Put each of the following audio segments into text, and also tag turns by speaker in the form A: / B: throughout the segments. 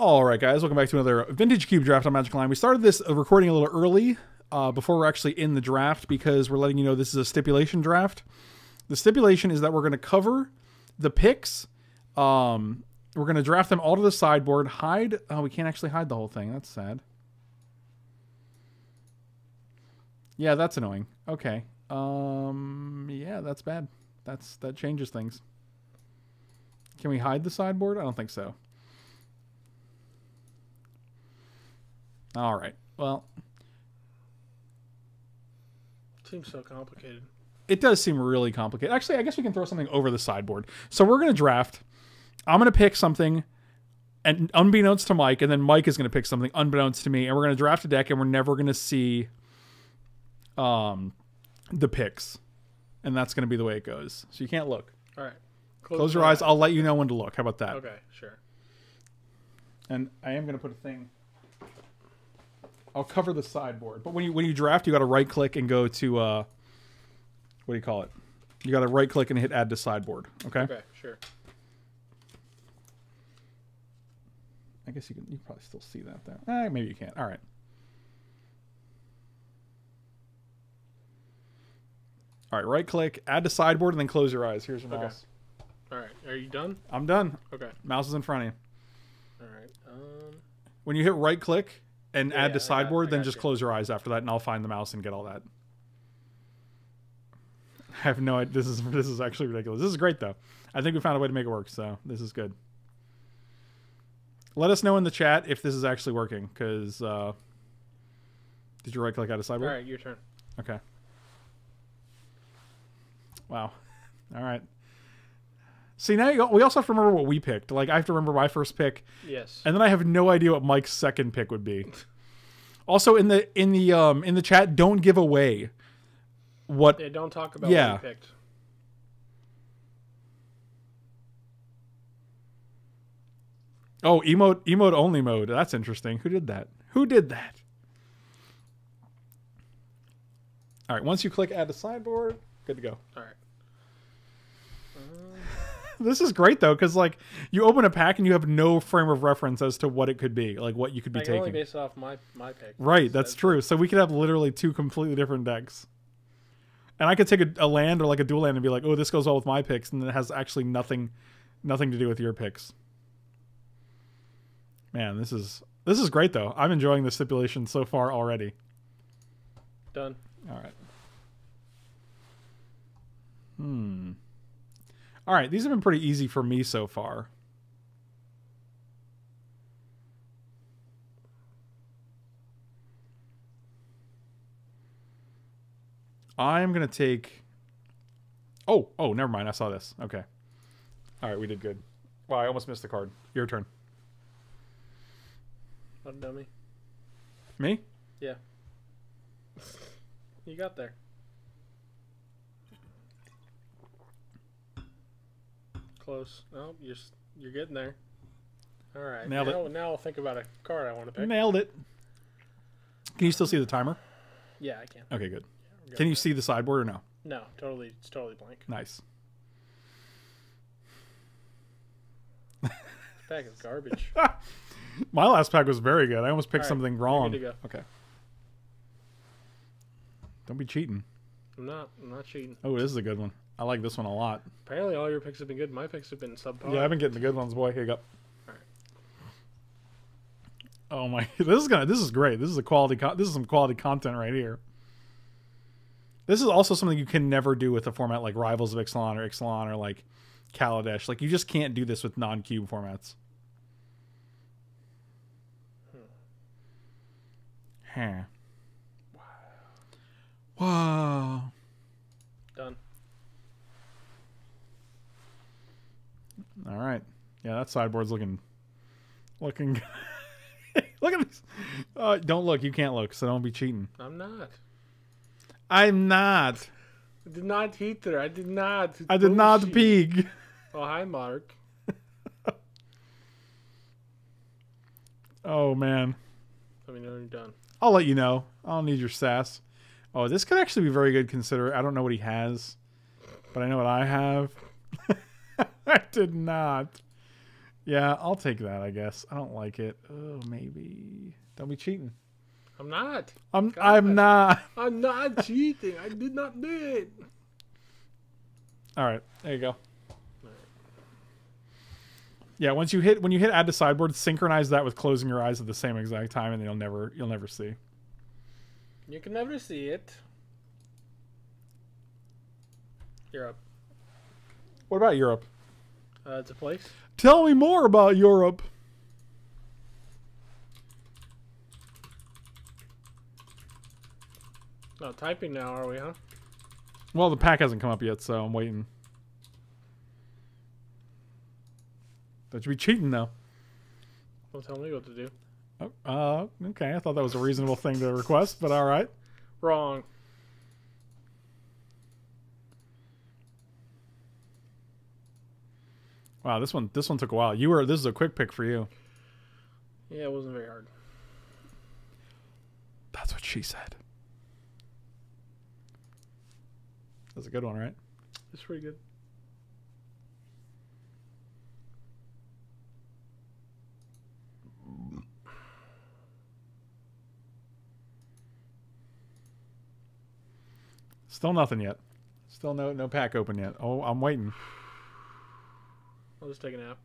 A: All right, guys, welcome back to another Vintage Cube Draft on Magic Online. We started this uh, recording a little early uh, before we're actually in the draft because we're letting you know this is a stipulation draft. The stipulation is that we're going to cover the picks. Um, we're going to draft them all to the sideboard. Hide. Oh, we can't actually hide the whole thing. That's sad. Yeah, that's annoying. Okay. Um, yeah, that's bad. That's that changes things. Can we hide the sideboard? I don't think so. All right. Well,
B: Seems so complicated.
A: it does seem really complicated. Actually, I guess we can throw something over the sideboard. So we're going to draft. I'm going to pick something, and unbeknownst to Mike, and then Mike is going to pick something unbeknownst to me, and we're going to draft a deck, and we're never going to see, um, the picks, and that's going to be the way it goes. So you can't look.
B: All right.
A: Close your eyes. I'll let you know when to look. How about that?
B: Okay, sure.
A: And I am going to put a thing. I'll cover the sideboard. But when you when you draft, you got to right click and go to uh, what do you call it? You got to right click and hit add to sideboard. Okay.
B: Okay, sure.
A: I guess you can. You can probably still see that there. Eh, maybe you can't. All right. All right. Right click, add to sideboard, and then close your eyes. Here's your
B: Okay.
A: mouse.
B: All right. Are you done?
A: I'm done.
B: Okay.
A: Mouse is in front of you.
B: All right. Um.
A: When you hit right click and
B: Yeah,
A: add to sideboard, then just
B: you.
A: close your eyes after that, and I'll find the mouse and get all that. I have no idea. This is this is actually ridiculous. This is great though. I think we found a way to make it work, so this is good. Let us know in the chat if this is actually working, because uh, did you right click out of sideboard?
B: right, your turn.
A: Okay. Wow. All right. See now you, we also have to remember what we picked. Like I have to remember my first pick,
B: Yes.
A: and then I have no idea what Mike's second pick would be. Also in the in the um in the chat, don't give away what
B: yeah, don't talk about
A: Yeah.
B: what you picked.
A: oh emote emote only mode. That's interesting. Who did that? Who did that? All right. Once you click add to sideboard, good to go.
B: All right.
A: This is great though, because like you open a pack and you have no frame of reference as to what it could be, like what you could be
B: I only
A: taking.
B: base it off my my pick.
A: Right, that's true. So we could have literally two completely different decks. And I could take a, a land or like a dual land and be like, "Oh, this goes well with my picks," and it has actually nothing, nothing to do with your picks. Man, this is this is great though. I'm enjoying the stipulation so far already.
B: Done.
A: All right. Hmm. All right, these have been pretty easy for me so far. I'm going to take Oh, oh, never mind. I saw this. Okay. All right, we did good. Wow, I almost missed the card. Your turn.
B: What a dummy.
A: Me?
B: Yeah. you got there. Close. Oh, you're you're getting there. All right.
A: Nailed it.
B: now, now I'll think about a card I want to pick.
A: Nailed it. Can you still see the timer?
B: Yeah, I can.
A: Okay, good.
B: Good
A: Can you see the sideboard or no?
B: No, totally. It's totally blank.
A: Nice.
B: This bag is garbage.
A: My last pack was very good. I almost picked
B: right,
A: something wrong.
B: good to go.
A: Okay. Don't be cheating.
B: I'm not. I'm not cheating.
A: Oh, this is a good one. I like this one a lot.
B: Apparently, all your picks have been good. My picks have been subpar.
A: Yeah, I've been getting the good ones, boy. Here you go. Oh my! This is gonna. This is great. This is a quality. Co- this is some quality content right here. This is also something you can never do with a format like Rivals of Ixalan or Ixalan or like Kaladesh. Like you just can't do this with non-cube formats. Hmm. Huh. Wow.
B: Done.
A: All right. Yeah, that sideboard's looking looking Look at this. Uh, don't look. You can't look, so don't be cheating.
B: I'm not.
A: I'm not.
B: I did not heat there. I did not.
A: I did not peek.
B: Oh, hi, Mark.
A: Oh man.
B: Let me know when you're done.
A: I'll let you know. I don't need your sass. Oh, this could actually be very good consider I don't know what he has, but I know what I have. I did not. Yeah, I'll take that. I guess I don't like it. Oh, maybe. Don't be cheating.
B: I'm not.
A: I'm.
B: God.
A: I'm not.
B: I'm not cheating. I did not do it.
A: All right, there you go. Yeah, once you hit when you hit add to sideboard, synchronize that with closing your eyes at the same exact time, and you'll never you'll never see.
B: You can never see it. You're.
A: What about Europe?
B: Uh, it's a place.
A: Tell me more about Europe.
B: Not typing now, are we, huh?
A: Well, the pack hasn't come up yet, so I'm waiting. Don't you be cheating though.
B: Don't tell me what to do.
A: Oh, uh, okay, I thought that was a reasonable thing to request, but all right.
B: Wrong.
A: Wow, this one this one took a while. You were this is a quick pick for you.
B: Yeah, it wasn't very hard.
A: That's what she said. That's a good one, right?
B: It's pretty good.
A: Still nothing yet. Still no no pack open yet. Oh, I'm waiting.
B: I'll just take a nap.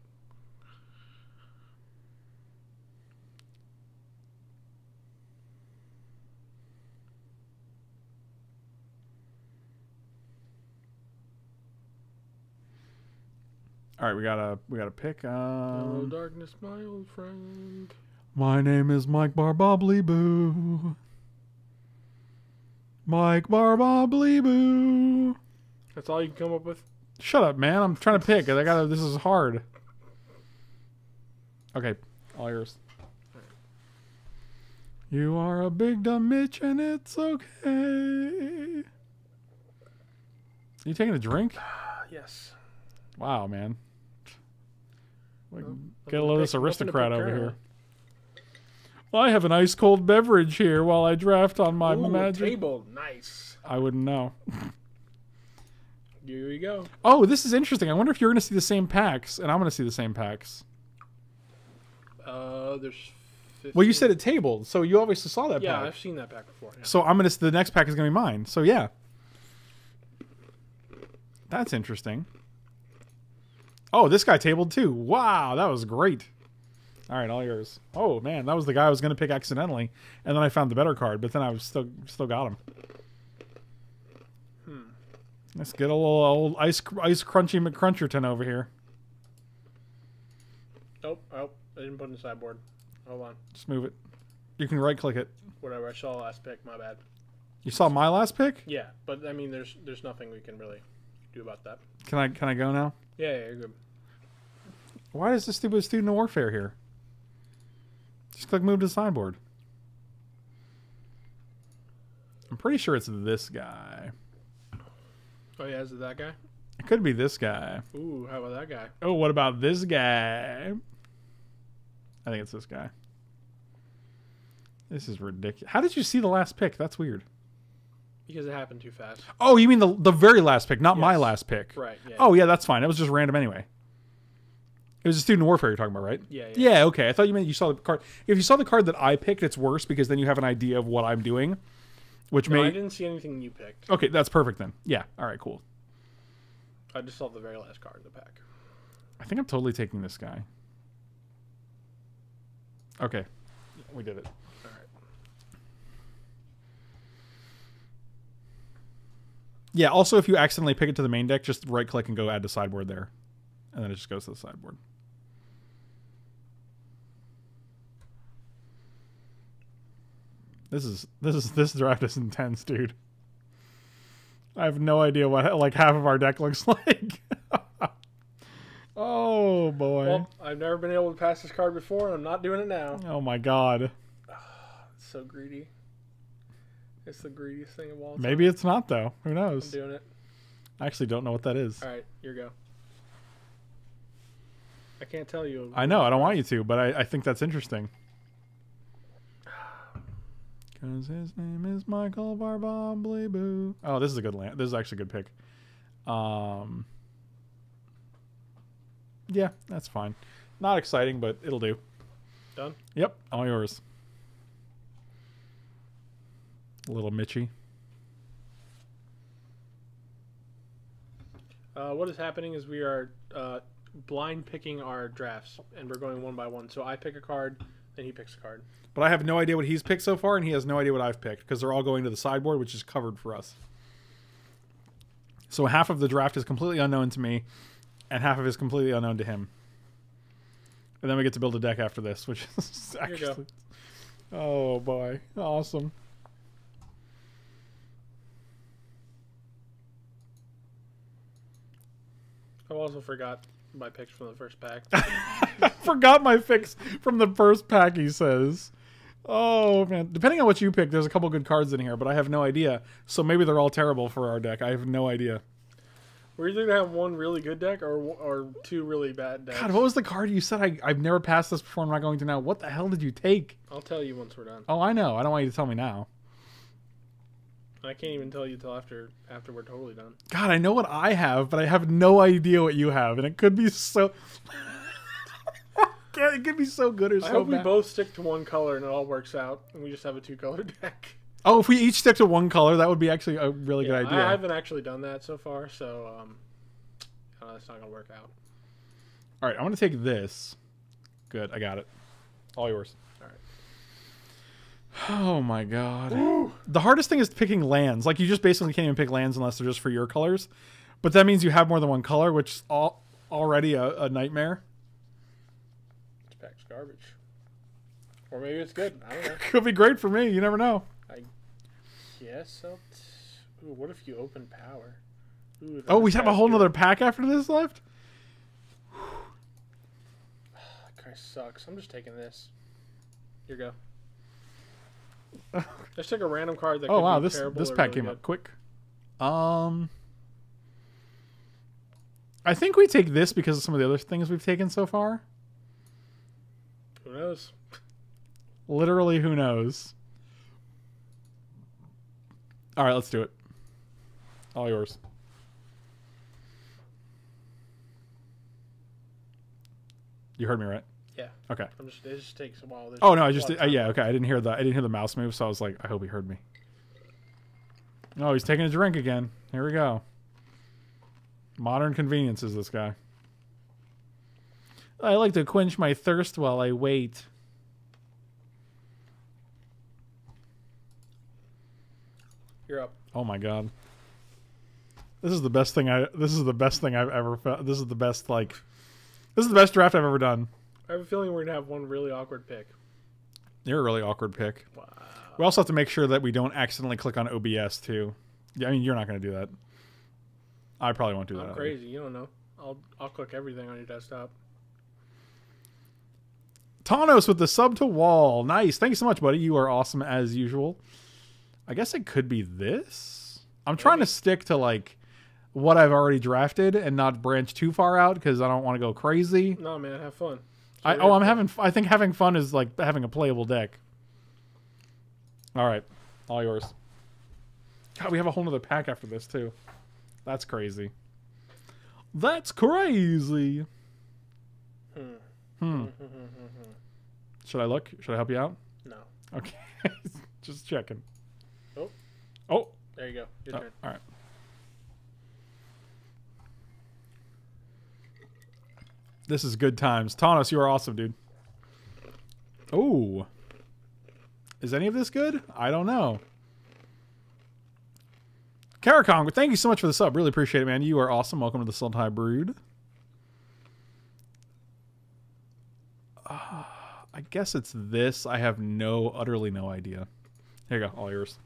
A: All right, we got a we got a pick.
B: Hello,
A: Um,
B: darkness, my old friend.
A: my name is Mike Barbobbly Boo. Mike Barbobbly Boo.
B: That's all you can come up with?
A: Shut up, man. I'm trying to pick. I got to This is hard. Okay, all yours. You are a big dumb Mitch, and it's okay. You taking a drink?
B: Ah, yes.
A: Wow, man. Like,
B: Well,
A: Get a load of this
B: pick- nothing to
A: aristocrat over here.
B: currently.
A: I have an ice cold beverage here while I draft on my
B: Ooh,
A: magic.
B: table. Nice.
A: I wouldn't know.
B: Here we go.
A: Oh, this is interesting. I wonder if you're going to see the same packs, and I'm going to see the same packs.
B: Uh, there's 15.
A: Well, you said it tabled, so you obviously saw that
B: Yeah,
A: pack.
B: I've seen that pack before. Yeah.
A: So I'm going to. The next pack is going to be mine. So yeah, that's interesting. Oh, this guy tabled too. Wow, that was great. All right, all yours. Oh man, that was the guy I was going to pick accidentally, and then I found the better card, but then I was still still got him. Let's get a little old ice ice crunchy McCruncherton over here.
B: Nope. Oh, I didn't put it in the sideboard. Hold on.
A: Just move it. You can right click it.
B: Whatever. I saw last pick. My bad.
A: You saw my last pick.
B: Yeah, but I mean, there's there's nothing we can really do about that.
A: Can I can I go now?
B: Yeah, yeah, you're good.
A: Why is this stupid student warfare here? Just click move to sideboard. I'm pretty sure it's this guy.
B: Oh yeah, is it that guy?
A: It could be this guy.
B: Ooh, how about that guy?
A: Oh, what about this guy? I think it's this guy. This is ridiculous. How did you see the last pick? That's weird.
B: Because it happened too fast.
A: Oh, you mean the the very last pick, not my last pick.
B: Right. Yeah.
A: Oh, yeah, that's fine. It was just random anyway. It was a student warfare you're talking about, right?
B: Yeah. Yeah.
A: Yeah, okay. I thought you meant you saw the card. If you saw the card that I picked, it's worse because then you have an idea of what I'm doing, which
B: No, I didn't see anything you picked.
A: Okay, that's perfect then. Yeah. All right. Cool.
B: I just saw the very last card in the pack.
A: I think I'm totally taking this guy. Okay, we did it.
B: All right.
A: Yeah. Also, if you accidentally pick it to the main deck, just right click and go add to sideboard there, and then it just goes to the sideboard. This is this is this draft is intense, dude. I have no idea what like half of our deck looks like. oh boy.
B: Well, I've never been able to pass this card before, and I'm not doing it now.
A: oh my god.
B: It's so greedy. It's the greediest thing of all time.
A: Maybe it's not though. Who knows?
B: I'm doing it.
A: I actually don't know what that is.
B: All right, here go. I can't tell you.
A: I know. I don't want you to, but I, I think that's interesting. Because his name is Michael Barbobbly Boo. Oh, this is a good land. This is actually a good pick. Um, yeah, that's fine. Not exciting, but it'll do.
B: Done.
A: Yep, all yours. Little Mitchy.
B: Uh, what is happening is we are uh, blind picking our drafts, and we're going one by one. So I pick a card, then he picks a card.
A: But I have no idea what he's picked so far, and he has no idea what I've picked because they're all going to the sideboard, which is covered for us. So half of the draft is completely unknown to me, and half of it is completely unknown to him. And then we get to build a deck after this, which is actually. Oh boy, awesome!
B: I also forgot my picks from the first pack.
A: Forgot my fix from the first pack. He says. Oh man, depending on what you pick, there's a couple good cards in here, but I have no idea. So maybe they're all terrible for our deck. I have no idea.
B: We're either gonna have one really good deck or or two really bad decks.
A: God, what was the card you said? I, I've never passed this before. I'm not going to now. What the hell did you take?
B: I'll tell you once we're done.
A: Oh, I know. I don't want you to tell me now.
B: I can't even tell you till after after we're totally done.
A: God, I know what I have, but I have no idea what you have, and it could be so. God, it could be so good or so
B: I hope we both stick to one color and it all works out, and we just have a two color deck.
A: Oh, if we each stick to one color, that would be actually a really
B: Yeah,
A: good idea.
B: I haven't actually done that so far, so um, uh, it's not gonna work out.
A: All right, I'm gonna take this. Good, I got it. All yours.
B: All right.
A: Oh my god. The hardest thing is picking lands. Like you just basically can't even pick lands unless they're just for your colors. But that means you have more than one color, which is all, already a, a nightmare.
B: This pack's garbage. Or maybe it's good. I don't know.
A: Could be great for me. You never know.
B: Yes. I'll t- Ooh, what if you open power? Ooh,
A: Oh, we have a whole
B: good.
A: nother pack after this left.
B: That guy sucks. I'm just taking this. Here you go. Just take a random card that.
A: Oh wow, this
B: terrible
A: this pack
B: really
A: came
B: good.
A: up quick. Um, I think we take this because of some of the other things we've taken so far.
B: Who knows?
A: Literally, who knows? All right, let's do it. All yours. You heard me right?
B: Yeah.
A: Okay.
B: I'm just. It just takes a while. There's
A: Oh no, I just uh, yeah okay. I didn't hear the I didn't hear the mouse move, so I was like, I hope he heard me. Oh, he's taking a drink again. Here we go. Modern conveniences, this guy. I like to quench my thirst while I wait.
B: You're up.
A: Oh my god. This is the best thing I this is the best thing I've ever felt. This is the best like this is the best draft I've ever done.
B: I have a feeling we're gonna have one really awkward pick.
A: You're a really awkward pick.
B: Wow.
A: We also have to make sure that we don't accidentally click on OBS too. Yeah, I mean you're not going to do that. I probably won't do that.
B: I'm
A: either.
B: crazy. You don't know. I'll I'll click everything on your desktop.
A: Tanos with the sub to wall. Nice. Thank you so much, buddy. You are awesome as usual. I guess it could be this. I'm trying to stick to like what I've already drafted and not branch too far out because I don't want to go crazy.
B: No, man, have fun.
A: I, oh, I'm having. I think having fun is like having a playable deck. All right, all yours. God, we have a whole nother pack after this too. That's crazy. That's crazy.
B: Hmm.
A: Hmm. Should I look? Should I help you out?
B: no.
A: Okay, just checking.
B: Oh.
A: Oh.
B: There you go. Your
A: oh,
B: turn.
A: all right. This is good times. Tanos, you are awesome, dude. Oh. Is any of this good? I don't know. Karakong, thank you so much for the sub. Really appreciate it, man. You are awesome. Welcome to the Sultai Brood. Uh, I guess it's this. I have no, utterly no idea. Here you go. All yours.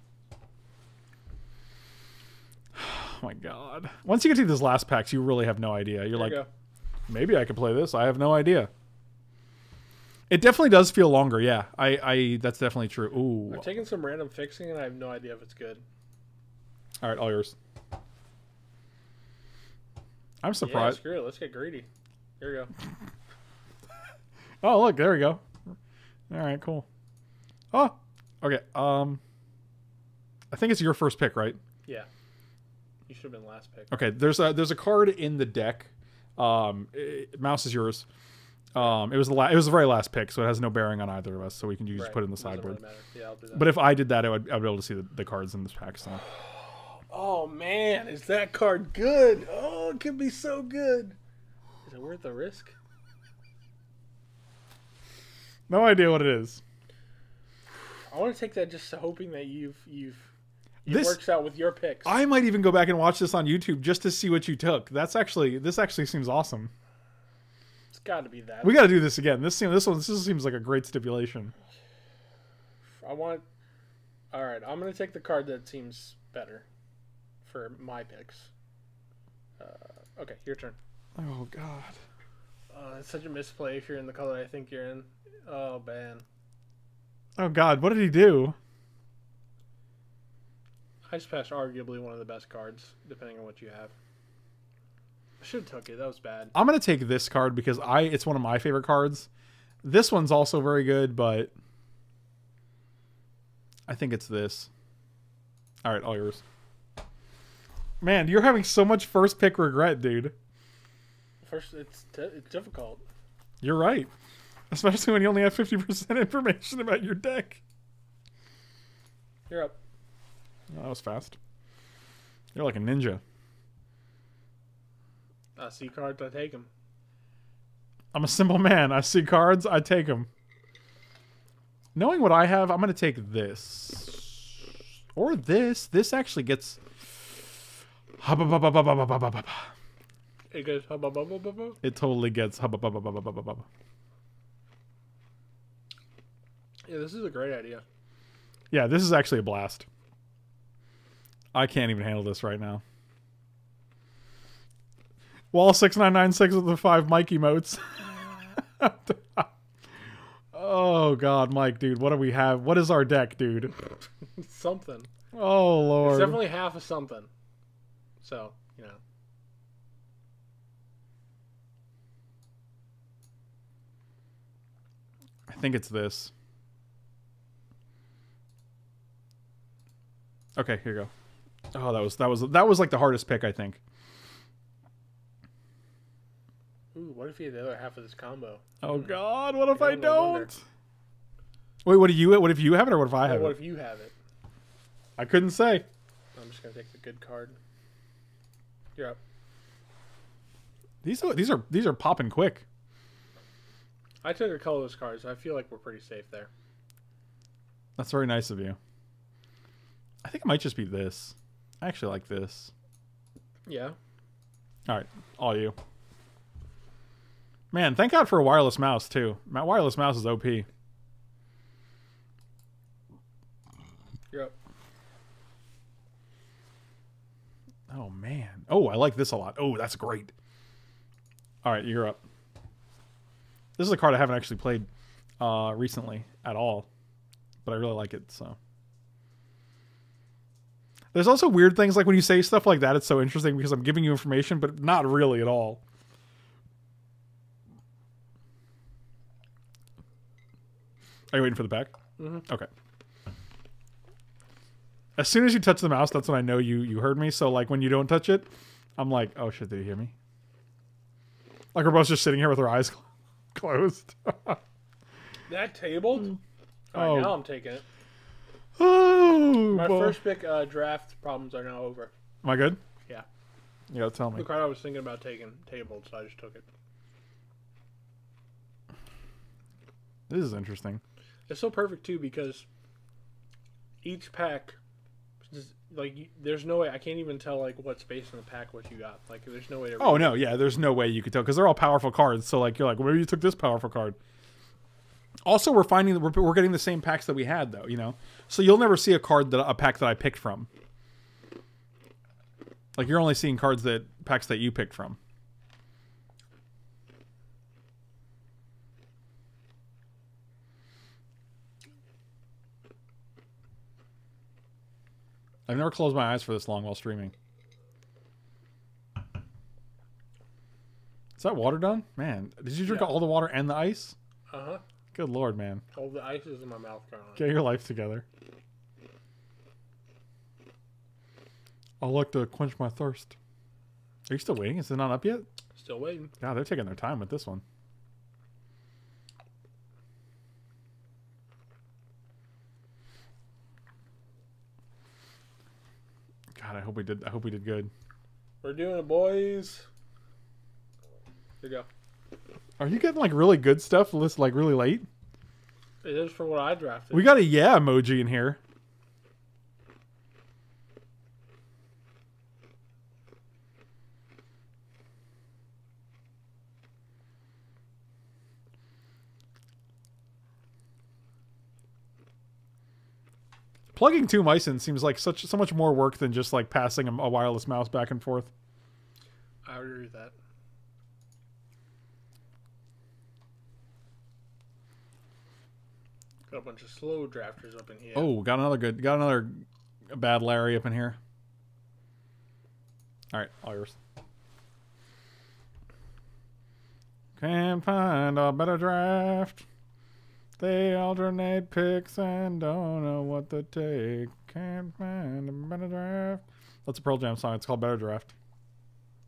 A: Oh my god. Once you get to these last packs, you really have no idea. You're
B: There
A: like,
B: you.
A: Maybe I could play this. I have no idea. It definitely does feel longer. Yeah, I, I that's definitely true. Ooh.
B: I've taken some random fixing and I have no idea if it's good.
A: All right, all yours. I'm surprised.
B: Yeah, screw it. Let's get greedy. Here we go.
A: Oh, look, there we go. All right, cool. Oh, okay. Um, I think it's your first pick, right?
B: Yeah. You should have been last pick.
A: Okay, there's a there's a card in the deck. Um, eh, mouse is yours. Um, it was the la- it was the very last pick, so it has no bearing on either of us. So we can just
B: Right.
A: put it in the sideboard.
B: really. Yeah, I'll do that.
A: But if I did that, I would, I would be able to see the, the cards in this pack. So
B: oh man, is that card good? Oh, it could be so good. Is it worth the risk?
A: no idea what it is.
B: I want to take that just hoping that you've you've it
A: This-
B: works out with your picks.
A: I might even go back and watch this on YouTube just to see what you took. That's actually this actually seems awesome.
B: it's got to be that.
A: We got to do this again. This seems this one this seems like a great stipulation.
B: I want. All right, I'm gonna take the card that seems better for my picks. Uh, okay, your turn.
A: Oh God.
B: Uh, it's such a misplay if you're in the color I think you're in. Oh man,
A: Oh God. What did he do?
B: I just passed arguably one of the best cards, depending on what you have. I should have took it. That was bad.
A: I'm gonna take this card because I it's one of my favorite cards. This one's also very good, but I think it's this. All right, all yours. Man, you're having so much first pick regret, dude.
B: First, it's t- it's difficult.
A: You're right, especially when you only have fifty percent information about your deck.
B: You're up.
A: Oh, that was fast. You're like a ninja.
B: I see cards. I take them.
A: I'm a simple man. I see cards, I take them. Knowing what I have, I'm going to take this. Or this. This actually gets.
B: It goes hubba bubba bubba.
A: It totally gets.
B: Yeah, this is a great idea.
A: Yeah, this is actually a blast. I can't even handle this right now. Wall 6996 with the five Mike emotes. oh, God, Mike, dude. What do we have? What is our deck, dude?
B: something.
A: Oh,
B: It's
A: Lord.
B: definitely half of something. So you know.
A: I think it's this. Okay, here you go. Oh, that was that was that was like the hardest pick, I think.
B: Ooh, what if you had the other half of this combo?
A: Oh hmm. God, what if
B: I
A: I
B: don't know, wonder.
A: don't? Wait, what do you? What if you have it, or what if I have
B: what
A: it?
B: What if you have it?
A: I couldn't say.
B: I'm just gonna take the good card. You're up.
A: These are these are these are popping quick.
B: I took a colorless card, so I feel like we're pretty safe there.
A: That's very nice of you. I think it might just be this. I actually like this.
B: Yeah.
A: All right, all you. Man, thank God for a wireless mouse too. My wireless mouse is OP.
B: You're.
A: Oh man. Oh, I like this a lot. Oh, that's great. All right, you're up. This is a card I haven't actually played uh, recently at all, but I really like it. So there's also weird things like when you say stuff like that. It's so interesting because I'm giving you information, but not really at all. Are you waiting for the pack?
B: Mhm.
A: Okay. As soon as you touch the mouse, that's when I know you you heard me. So like when you don't touch it, I'm like, oh shit, did you hear me? Like we're both just sitting here with our eyes cl- closed.
B: That tabled?
A: Oh.
B: Alright, now I'm taking it.
A: Oh,
B: My
A: boy.
B: first pick uh, draft problems are now over.
A: Am I good?
B: Yeah.
A: Yeah, tell me.
B: The card I was thinking about taking tabled, so I just took it.
A: This is interesting.
B: It's so perfect too because each pack, just, like, there's no way I can't even tell like what space in the pack what you got. Like, there's no way to.
A: Oh no, yeah. There's no way you could tell because they're all powerful cards. So like you're like, well, maybe you took this powerful card. Also, we're finding that we're, we're getting the same packs that we had though. You know, so you'll never see a card that a pack that I picked from. Like you're only seeing cards that packs that you picked from. I've never closed my eyes for this long while streaming. Is that water done? Man, did you drink
B: Yeah.
A: all the water and the ice?
B: Uh huh.
A: Good lord, man.
B: Hold the ice is in my mouth, Caroline.
A: Get your life together. I'll look to quench my thirst. Are you still waiting? Is it not up yet?
B: Still waiting.
A: God, they're taking their time with this one. God, I hope we did. I hope we did good.
B: We're doing it, boys. Here you go.
A: Are you getting like really good stuff? List like really late.
B: It is for what I drafted.
A: We got a yeah emoji in here. Plugging two mice in seems like such so much more work than just like passing a, a wireless mouse back and forth.
B: I agree with that. Got a bunch of slow drafters up in here.
A: Oh, got another good, got another bad Larry up in here. All right, all yours. Can't find a better draft. They alternate picks and don't know what to take. Can't find a better draft. That's a Pearl Jam song. It's called Better Draft.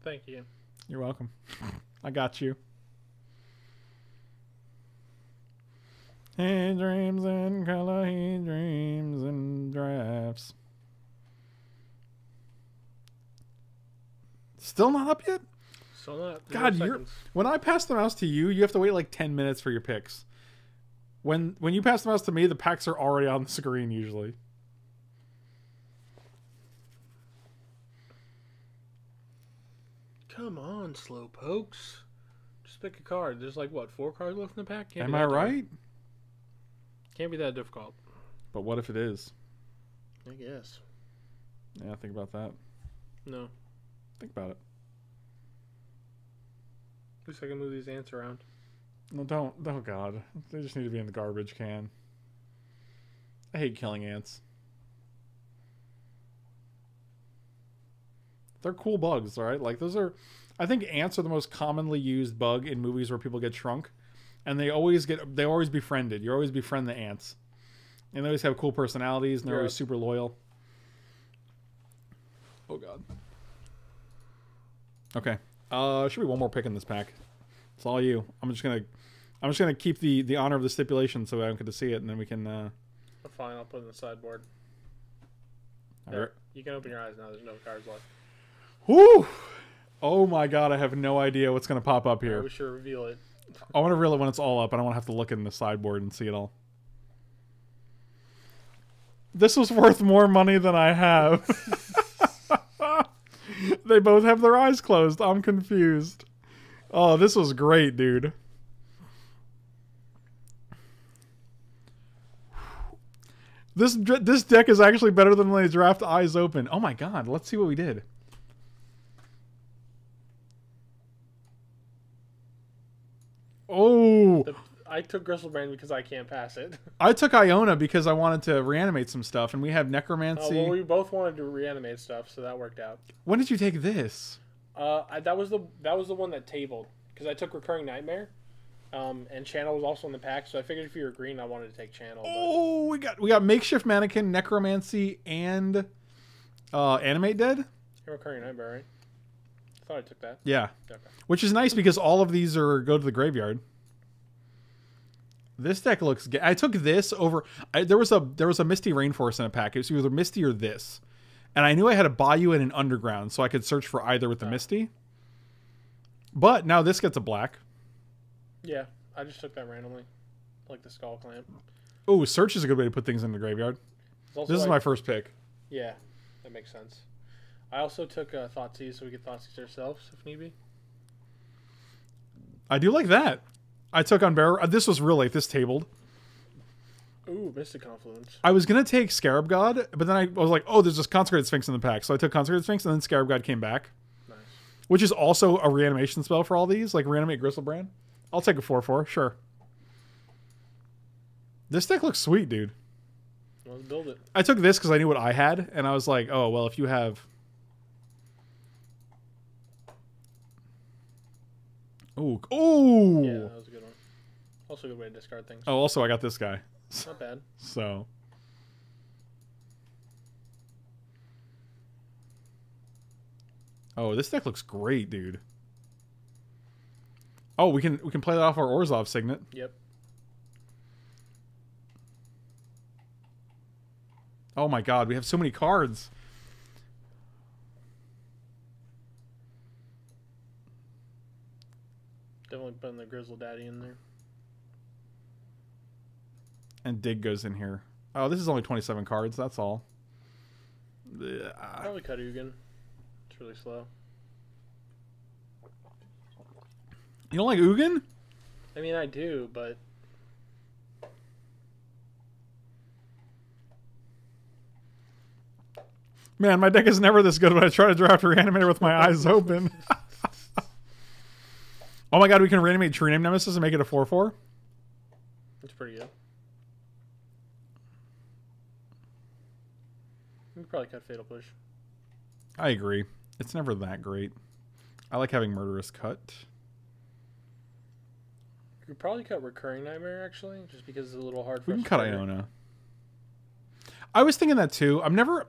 B: Thank you.
A: You're welcome. I got you. He dreams in color, he dreams in drafts. Still not up yet?
B: So not.
A: God, you're when I pass the mouse to you, you have to wait like ten minutes for your picks. When when you pass the mouse to me, the packs are already on the screen usually.
B: Come on, slow pokes. Just pick a card. There's like what four cards left in the pack. Can't
A: Am I
B: right? hard.
A: Right?
B: Can't be that difficult.
A: But what if it is?
B: I guess.
A: Yeah, think about that.
B: No.
A: Think about it.
B: Looks like I can move these ants around.
A: No, don't. Oh God, they just need to be in the garbage can. I hate killing ants. They're cool bugs, all right. Like those are. I think ants are the most commonly used bug in movies where people get shrunk, and they always get. They always befriended. You always befriend the ants, and they always have cool personalities, and they're
B: Yeah.
A: always super loyal. Oh God. Okay. Uh, should be one more pick in this pack. It's all you. I'm just gonna, I'm just gonna keep the the honor of the stipulation so I don't get to see it, and then we can. uh
B: fine, I'll put it in the sideboard.
A: all
B: There.
A: right.
B: You can open your eyes now. There's no cards left.
A: Whew! Oh my god, I have no idea what's gonna pop up
B: Here.
A: here.
B: we should reveal it.
A: I want to reel it when it's all up. I don't want to have to look in the sideboard and see it all. This was worth more money than I have. they both have their eyes closed. I'm confused. Oh, this was great, dude. This this deck is actually better than when they draft eyes open. Oh my god, let's see what we did. Oh,
B: The, I took Gristlebrand because I can't pass it.
A: I took Iona because I wanted to reanimate some stuff, and we have Necromancy.
B: Uh, well, we both wanted to reanimate stuff, so that worked out.
A: when did you take this?
B: Uh, I, that was the that was the one that tabled because I took Recurring Nightmare, um, and Channel was also in the pack. So I figured if you were green, I wanted to take Channel. But
A: Oh, we got we got makeshift mannequin, necromancy, and uh, animate dead.
B: Recurring Nightmare, right? I thought I took that.
A: Yeah,
B: Okay.
A: which is nice because all of these are go to the graveyard. This deck looks. ga- I took this over. I, there was a there was a Misty Rainforest in a pack. It was either Misty or this, and I knew I had a Bayou you in an underground so I could search for either with the oh. Misty. But now this gets a black.
B: Yeah, I just took that randomly, like the Skull Clamp.
A: Oh, search is a good way to put things in the graveyard. This is my first pick.
B: Yeah, that makes sense. I also took uh, Thoughtseize so we could Thoughtseize ourselves if need be.
A: I do like that. I took on Bear. uh, This was real late. This tabled.
B: Ooh, Mystic Confluence.
A: I was gonna take Scarab God, but then I was like, oh, there's this Consecrated Sphinx in the pack, so I took Consecrated Sphinx, and then Scarab God came back,
B: Nice.
A: which is also a reanimation spell for all these, like reanimate Gristlebrand. I'll take a four four, sure. This deck looks sweet, dude.
B: Let's build it.
A: I took this because I knew what I had, and I was like, oh well, if you have. Ooh, ooh.
B: Yeah, that was a good one. Also a good way to discard things.
A: Oh, also I got this guy,
B: Not bad.
A: so. Oh, this deck looks great, dude. Oh, we can we can play that off our Orzhov signet.
B: Yep.
A: Oh my god, we have so many cards.
B: Been the grizzly daddy in there.
A: And Dig goes in here. Oh, this is only 27 cards. That's all.
B: Probably cut Ugin. It's really slow.
A: You don't like Ugin?
B: I mean, I do, but
A: Man, my deck is never this good when I try to draft Reanimator with my eyes open. oh my god, we can reanimate True Name Nemesis and make it a 4 4?
B: That's pretty good. We could probably cut Fatal Push.
A: I agree. It's never that great. I like having Murderous Cut.
B: We could probably cut Recurring Nightmare, actually, just because it's a little hard for
A: We can cut. Iona. I was thinking that too. I'm never.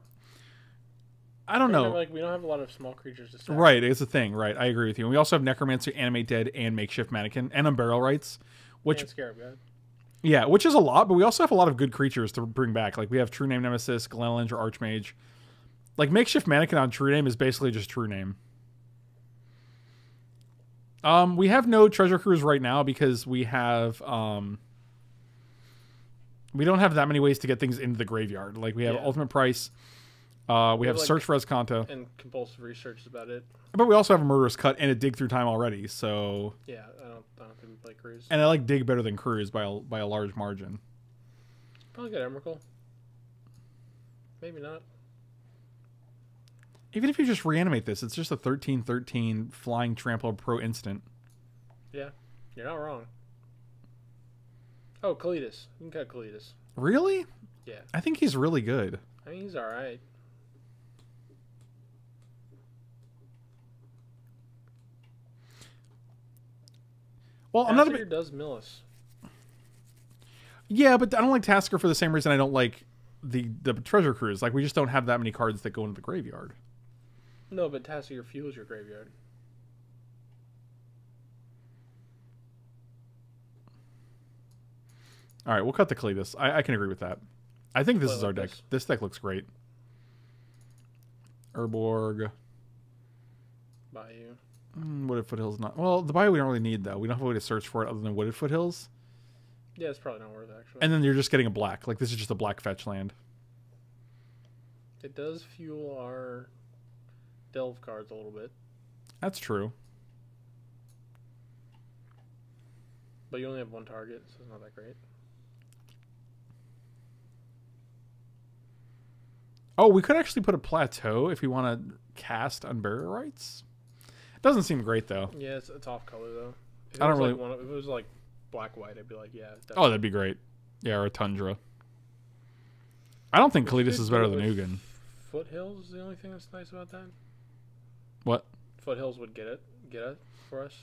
A: I don't know.
B: Like, we don't have a lot of small creatures to.
A: Right, it's a thing. Right, I agree with you. And we also have Necromancy, Animate Dead, and Makeshift Mannequin, and Unburial Rites, which
B: And Scarab God.
A: yeah, which is a lot. But we also have a lot of good creatures to bring back. Like we have True Name Nemesis, Glen Elendra Archmage. Like Makeshift Mannequin on True Name is basically just True Name. Um, we have no Treasure Cruise right now because we have um. We don't have that many ways to get things into the graveyard. Like we have
B: Yeah.
A: Ultimate Price. Uh, we,
B: We
A: have
B: have, like-
A: Search for Azcanta.
B: And Compulsive Research is about it.
A: But we also have a murderous cut and a dig through time already. So
B: Yeah, I don't, I don't think we play Cruise.
A: and I like dig better than cruise by a, by a large margin.
B: Probably got Emrakul. Maybe not.
A: Even if you just reanimate this, it's just a 13-13 flying trample pro instant.
B: Yeah, you're not wrong. Oh, Kalitas. You can cut Kalitas.
A: Really?
B: Yeah.
A: I think he's really good.
B: I mean, he's alright.
A: Well, I'm not a
B: Tasigur
A: bit,
B: does Millis.
A: yeah, but I don't like Tasigur for the same reason I don't like the the treasure cruise. Like we just don't have that many cards that go into the graveyard.
B: No, but Tasigur fuels your graveyard.
A: All right, we'll cut the Kalitas. I, I can agree with that. I think this
B: Play
A: is our deck.
B: this.
A: This deck looks great. Urborg.
B: Bayou.
A: Mm, Wooded Foothills not. Well, the Bayou we don't really need though. We don't have a way to search for it other than Wooded Foothills.
B: Yeah, it's probably not worth it, actually.
A: And then you're just getting a black. Like this is just a black fetch land.
B: it does fuel our delve cards a little bit,
A: That's true.
B: but you only have one target, so it's not that great.
A: Oh, we could actually put a plateau if we want to cast Unburial Rites. Doesn't seem great though.
B: Yeah, it's, it's off color though. If
A: I don't really-
B: Like one, if it was like black white, I'd be like, yeah.
A: Oh, that'd be great. Yeah, or a Tundra. I don't think
B: Kalitas
A: is better than Ugin.
B: Foothills is the only thing that's nice about that.
A: What?
B: Foothills would get it, get it for us.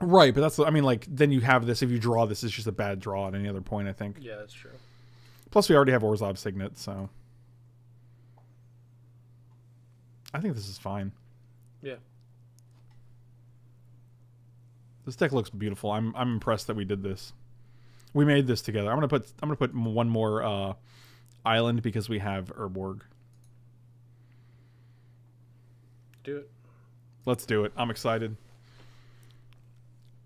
A: Right, but that's I mean like then you have this if you draw this it's just a bad draw at any other point I think.
B: Yeah, that's true.
A: Plus we already have Orzhov Signet, so I think this is fine.
B: Yeah.
A: This deck looks beautiful. I'm I'm impressed that we did this. We made this together. I'm gonna put I'm gonna put one more uh, island because we have Urborg.
B: Do it.
A: Let's do it. I'm excited.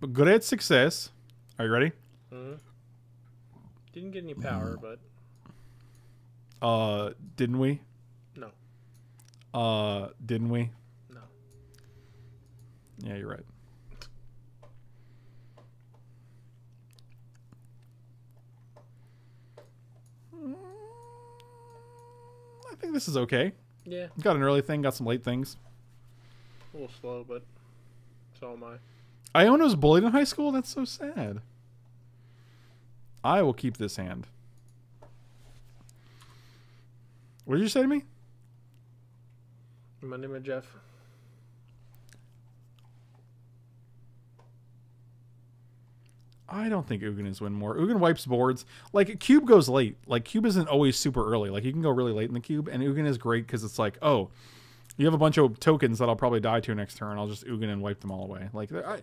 A: But good at success. Are you ready?
B: hmm Didn't get any power, but
A: Uh, didn't we?
B: no,
A: Uh, didn't we?
B: no.
A: Yeah, you're right. Think this is okay.
B: Yeah,
A: Got an early thing, got some late things.
B: a little slow, but so am I.
A: Iona was bullied in high school? That's so sad. I will keep this hand. What did you say to me?
B: My name is Jeff.
A: I don't think Ugin is win more. Ugin wipes boards. Like Cube goes late. Like Cube isn't always super early. Like you can go really late in the Cube, and Ugin is great because it's like, oh, you have a bunch of tokens that I'll probably die to next turn. I'll just Ugin and wipe them all away. Like I,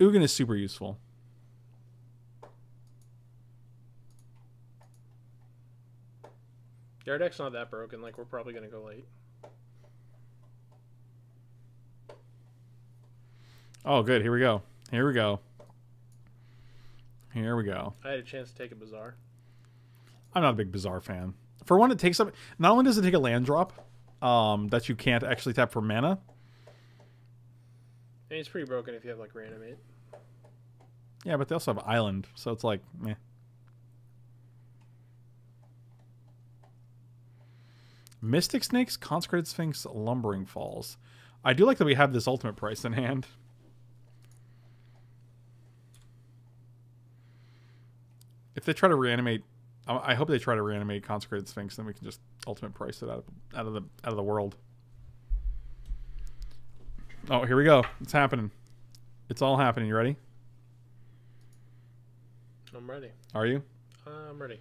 A: Ugin is super useful.
B: Yeah, our deck's not that broken. Like we're probably gonna go late.
A: Oh, good. Here we go. Here we go. Here we go.
B: I had a chance to take a Bazaar.
A: I'm not a big Bazaar fan. For one, it takes up. Not only does it take a land drop um, that you can't actually tap for mana,
B: And it's pretty broken if you have like reanimate.
A: yeah, but they also have Island, so it's like, meh. Mystic Snakes, Consecrated Sphinx, Lumbering Falls. I do like that we have this ultimate price in hand. If they try to reanimate, I I hope they try to reanimate Consecrated Sphinx, then we can just ultimate price it out of, out of the out of the world. Oh, here we go. It's happening. It's all happening. You ready?
B: I'm ready.
A: Are you?
B: I'm ready.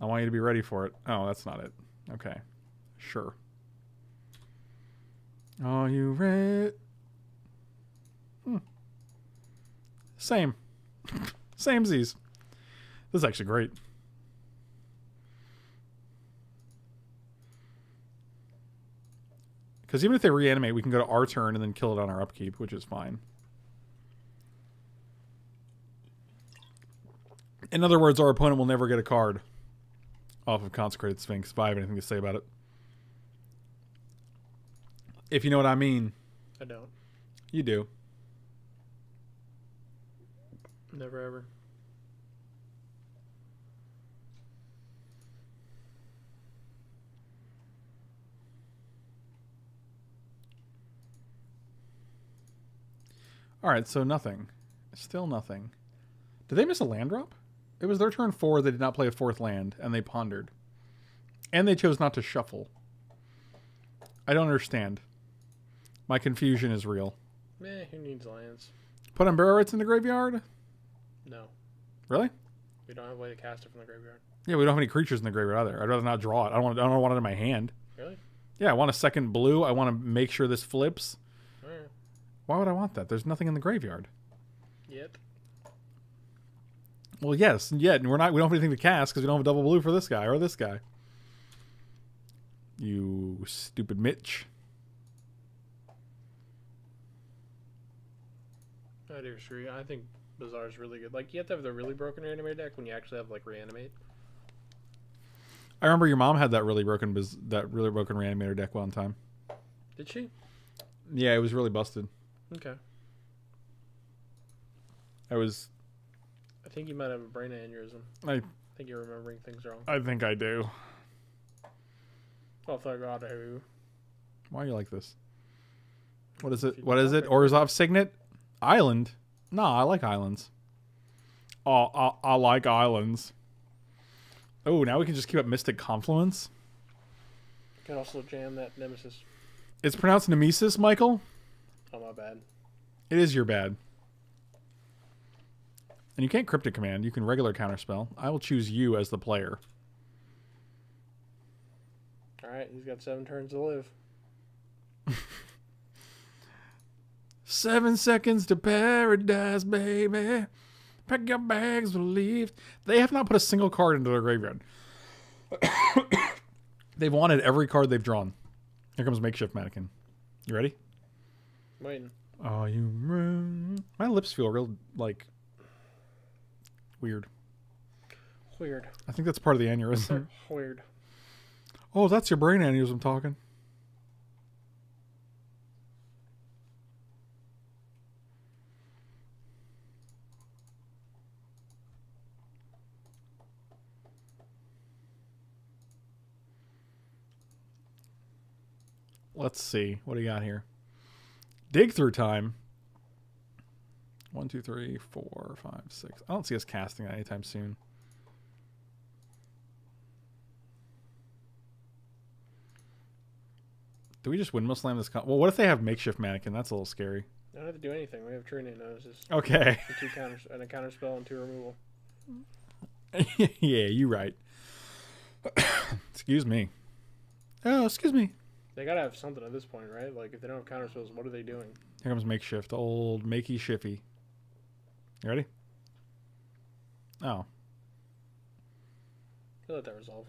A: I want you to be ready for it. Oh, that's not it. Okay. Sure. Are you ready? Hmm. Same. Same Z's. This is actually great. Because even if they reanimate, we can go to our turn and then kill it on our upkeep, which is fine. In other words, our opponent will never get a card off of Consecrated Sphinx if I have anything to say about it. If you know what I mean,
B: I don't.
A: you do.
B: Never ever.
A: All right, so nothing. Still nothing. Did they miss a land drop? It was their turn four. They did not play a fourth land, and they pondered. And they chose not to shuffle. I don't understand. My confusion is real.
B: Meh, who needs lands?
A: Put Umbrella in the graveyard?
B: No.
A: Really?
B: We don't have a way to cast it from the graveyard.
A: Yeah, we don't have any creatures in the graveyard either. I'd rather not draw it. I don't want. I don't want it in my hand.
B: Really?
A: Yeah, I want a second blue. I want to make sure this flips. Why would I want that? There's nothing in the graveyard.
B: Yep.
A: Well, yes, and yet we're not. We don't have anything to cast because we don't have a double blue for this guy or this guy. You stupid Mitch.
B: I do agree. I think Bazaar is really good. Like, you have to have the really broken reanimate deck when you actually have, like, reanimate.
A: I remember your mom had that really broken, biz- that really broken reanimator deck one time.
B: Did she?
A: Yeah, it was really busted.
B: Okay.
A: I was.
B: I think you might have a brain aneurysm.
A: I.
B: I think you're remembering things wrong.
A: I think I do.
B: Oh, thank God. who-
A: Why are you like this? What is it?
B: What is
A: What
B: don't
A: is it? Orzhov Signet? Island? No, I like islands. Oh, I, I like islands. Oh, now we can just keep up Mystic Confluence.
B: You can also jam that Nemesis.
A: It's pronounced Nemesis, Michael.
B: Oh, my bad.
A: It is your bad. And you can't cryptic command. You can regular counterspell. I will choose you as the player.
B: Alright, he's got seven turns to live.
A: Seven seconds to paradise, baby. Pack your bags, we'll leave. They have not put a single card into their graveyard. they've wanted every card they've drawn. Here comes Makeshift Mannequin. You ready?
B: Waiting.
A: Are you? My lips feel real, like, weird.
B: Weird.
A: I think that's part of the aneurysm.
B: Weird.
A: Oh, that's your brain aneurysm talking. Let's see. What do you got here? Dig through time. One, two, three, four, five, six. I don't see us casting that anytime soon. Do we just windmill slam this? Con- well, what if they have makeshift mannequin? That's a little scary.
B: I don't have to do anything. We have True Name Nemesis.
A: Okay.
B: And two counters and a counter spell and two removal.
A: yeah, you're right. excuse me. Oh, excuse me.
B: They gotta have something at this point, right? Like if they don't have counter spells, what are they doing?
A: Here comes makeshift. Old makey shiffy. You ready? Oh,
B: They let that resolve.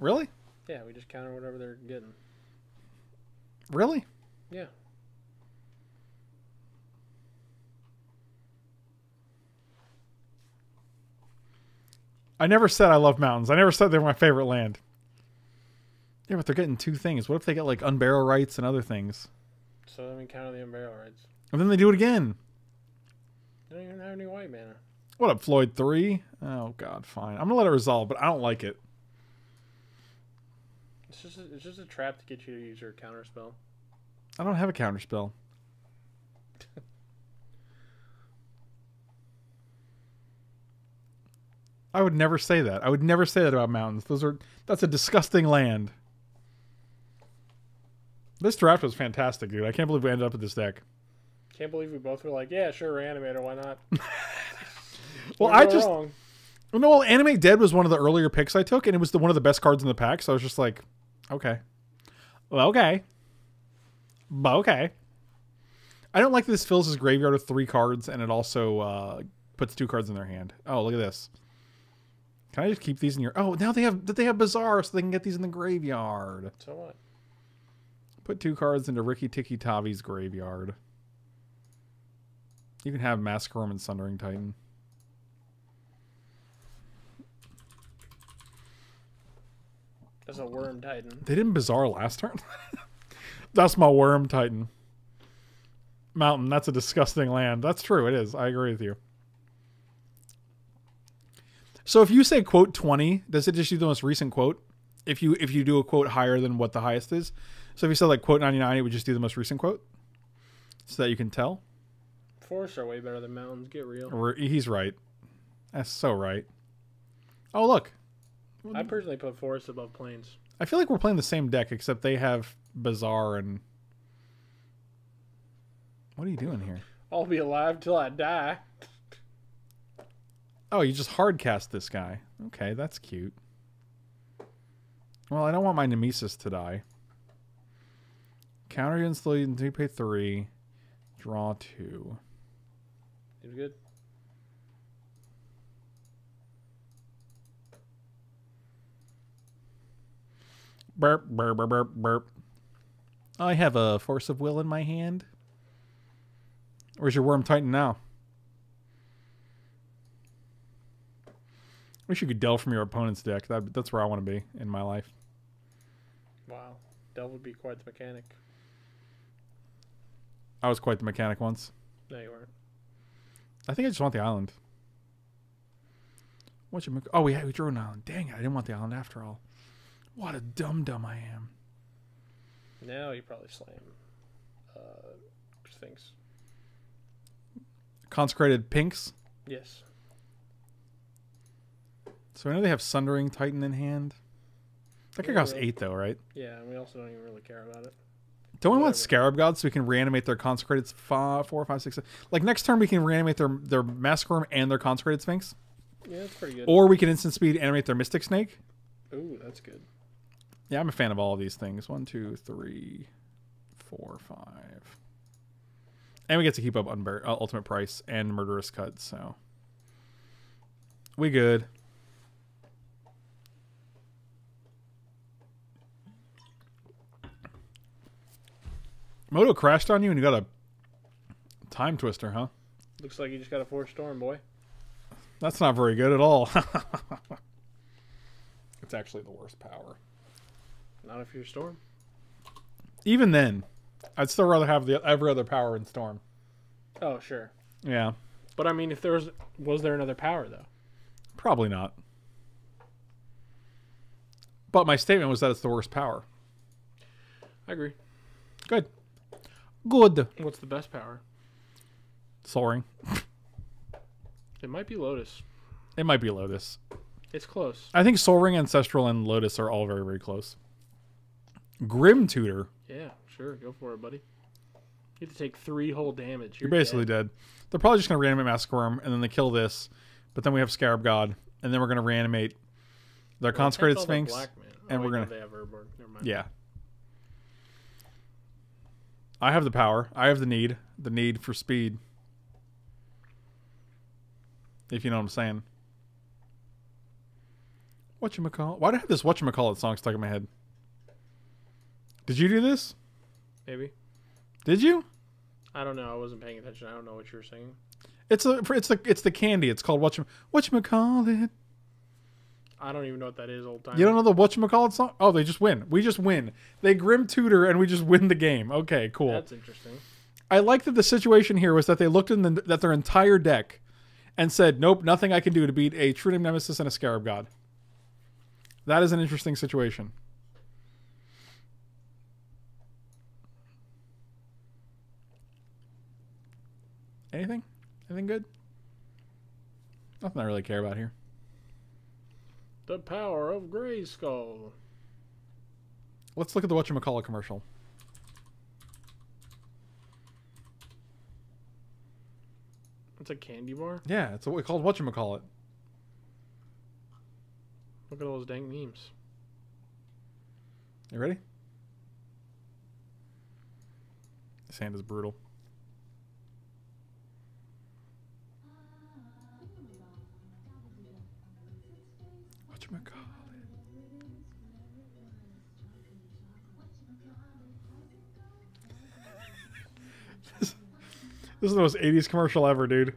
A: really?
B: Yeah, we just counter whatever they're getting.
A: Really?
B: Yeah.
A: I never said I love mountains. I never said they're my favorite land. Yeah, but they're getting two things. What if they get like Unburial Rites and other things?
B: So then we counter the Unburial Rites.
A: And then they do it again.
B: They don't even have any white mana.
A: What up, Floyd? Three? Oh, God, fine. I'm going to let it resolve, but I don't like it.
B: It's just a, it's just a trap to get you to use your counter spell.
A: I don't have a counter spell. I would never say that. I would never say that about mountains. Those are that's a disgusting land. This draft was fantastic, dude. I can't believe we ended up with this deck.
B: Can't believe we both were like, yeah, sure, reanimator, why not?
A: Well, I just
B: wrong?
A: no. Well, Animate Dead was one of the earlier picks I took, and it was the one of the best cards in the pack. So I was just like, okay, well, okay, but okay. I don't like that this fills his graveyard with three cards, and it also uh, puts two cards in their hand. Oh, look at this. Can I just keep these in your? Oh, now they have that they have Bazaar, so they can get these in the graveyard.
B: So what?
A: Put two cards into Ricky Tiki Tavi's graveyard. You can have Massacre Wurm and Sundering Titan.
B: That's a worm titan.
A: They didn't Bazaar last turn. that's my Worm Titan. Mountain. That's a disgusting land. That's true. It is. I agree with you. So if you say quote twenty, does it just do the most recent quote? If you if you do a quote higher than what the highest is, so if you said like quote ninety nine, it would just do the most recent quote, so that you can tell.
B: Forests are way better than mountains. Get real.
A: Or- He's right. That's so right. Oh look,
B: I personally put forests above plains.
A: I feel like we're playing the same deck except they have Bazaar and. What are you doing here?
B: I'll be alive till I die.
A: Oh, you just hard cast this guy. Okay, that's cute. Well, I don't want my Nemesis to die. Counter you instantly until you pay three. Draw two.
B: Seems good.
A: Burp, burp, burp, burp, burp. I have a Force of Will in my hand. Where's your Worm Titan now? Wish you could delve from your opponent's deck. That, that's where I want to be in my life.
B: Wow. Delve would be quite the mechanic.
A: I was quite the mechanic once.
B: No, you weren't.
A: I think I just want the island. What you? Oh, we we drew an island. Dang it! I didn't want the island after all. What a dum dum I am.
B: Now you probably slam uh, Sphinx.
A: Consecrated Sphinx.
B: Yes.
A: So I know they have Sundering Titan in hand. That guy costs eight though, right?
B: Yeah, and we also don't even really care about it.
A: Don't we want Scarab Gods so we can reanimate their consecrated five, four, five, six? seven- Like next turn we can reanimate their their Massacre Wurm and their consecrated Sphinx,
B: Yeah, that's pretty good.
A: or we can instant speed animate their Mystic Snake.
B: Ooh, that's good.
A: Yeah, I'm a fan of all of these things. One, two, three, four, five. And we get to keep up unbar- uh, ultimate price and murderous cut, so we good. Moto crashed on you and you got a time twister, huh?
B: Looks like you just got a force storm, boy.
A: That's not very good at all. it's actually the worst power.
B: Not if you're storm.
A: Even then, I'd still rather have the every other power in Storm.
B: Oh, sure.
A: Yeah,
B: But I mean, if there was was there another power though?
A: probably not. But my statement was that it's the worst power.
B: I agree.
A: Good. Good.
B: What's the best power?
A: Soaring.
B: It might be Lotus.
A: It might be Lotus.
B: It's close.
A: I think Soaring, Ancestral, and Lotus are all very, very close. Grim Tutor.
B: Yeah, sure. Go for it, buddy. You have to take three whole damage.
A: You're basically dead. They're probably just going to reanimate Massacre Wurm, and then they kill this. But then we have Scarab God, and then we're going to reanimate their Consecrated Sphinx.
B: and
A: and we're
B: we're
A: gonna-
B: They have Urborg. Never mind.
A: Yeah. I have the power. I have the need. The need for speed. If you know what I'm saying. Whatchamacallit? Why do I have this whatchamacallit song stuck in my head? Did you do this?
B: Maybe.
A: Did you?
B: I don't know. I wasn't paying attention. I don't know what you were singing.
A: It's a it's the it's the candy. It's called whatcham whatchamacallit.
B: I don't even know what that is. Old time.
A: You don't know the whatchamacallit song? Oh, they just win. We just win. They grim tutor and we just win the game. Okay, cool.
B: That's interesting.
A: I like that the situation here was that they looked in the, that their entire deck and said, "Nope, nothing I can do to beat a True Name Nemesis and a Scarab God." That is an interesting situation. Anything? Anything good? Nothing I really care about here.
B: The power of Grayskull.
A: Let's look at the whatchamacallit commercial.
B: It's a candy bar.
A: Yeah, it's what we called whatchamacallit.
B: Look at all those dang memes.
A: You ready? This hand is brutal. Oh Whatchamacallit? this, this is the most 80s commercial ever, dude.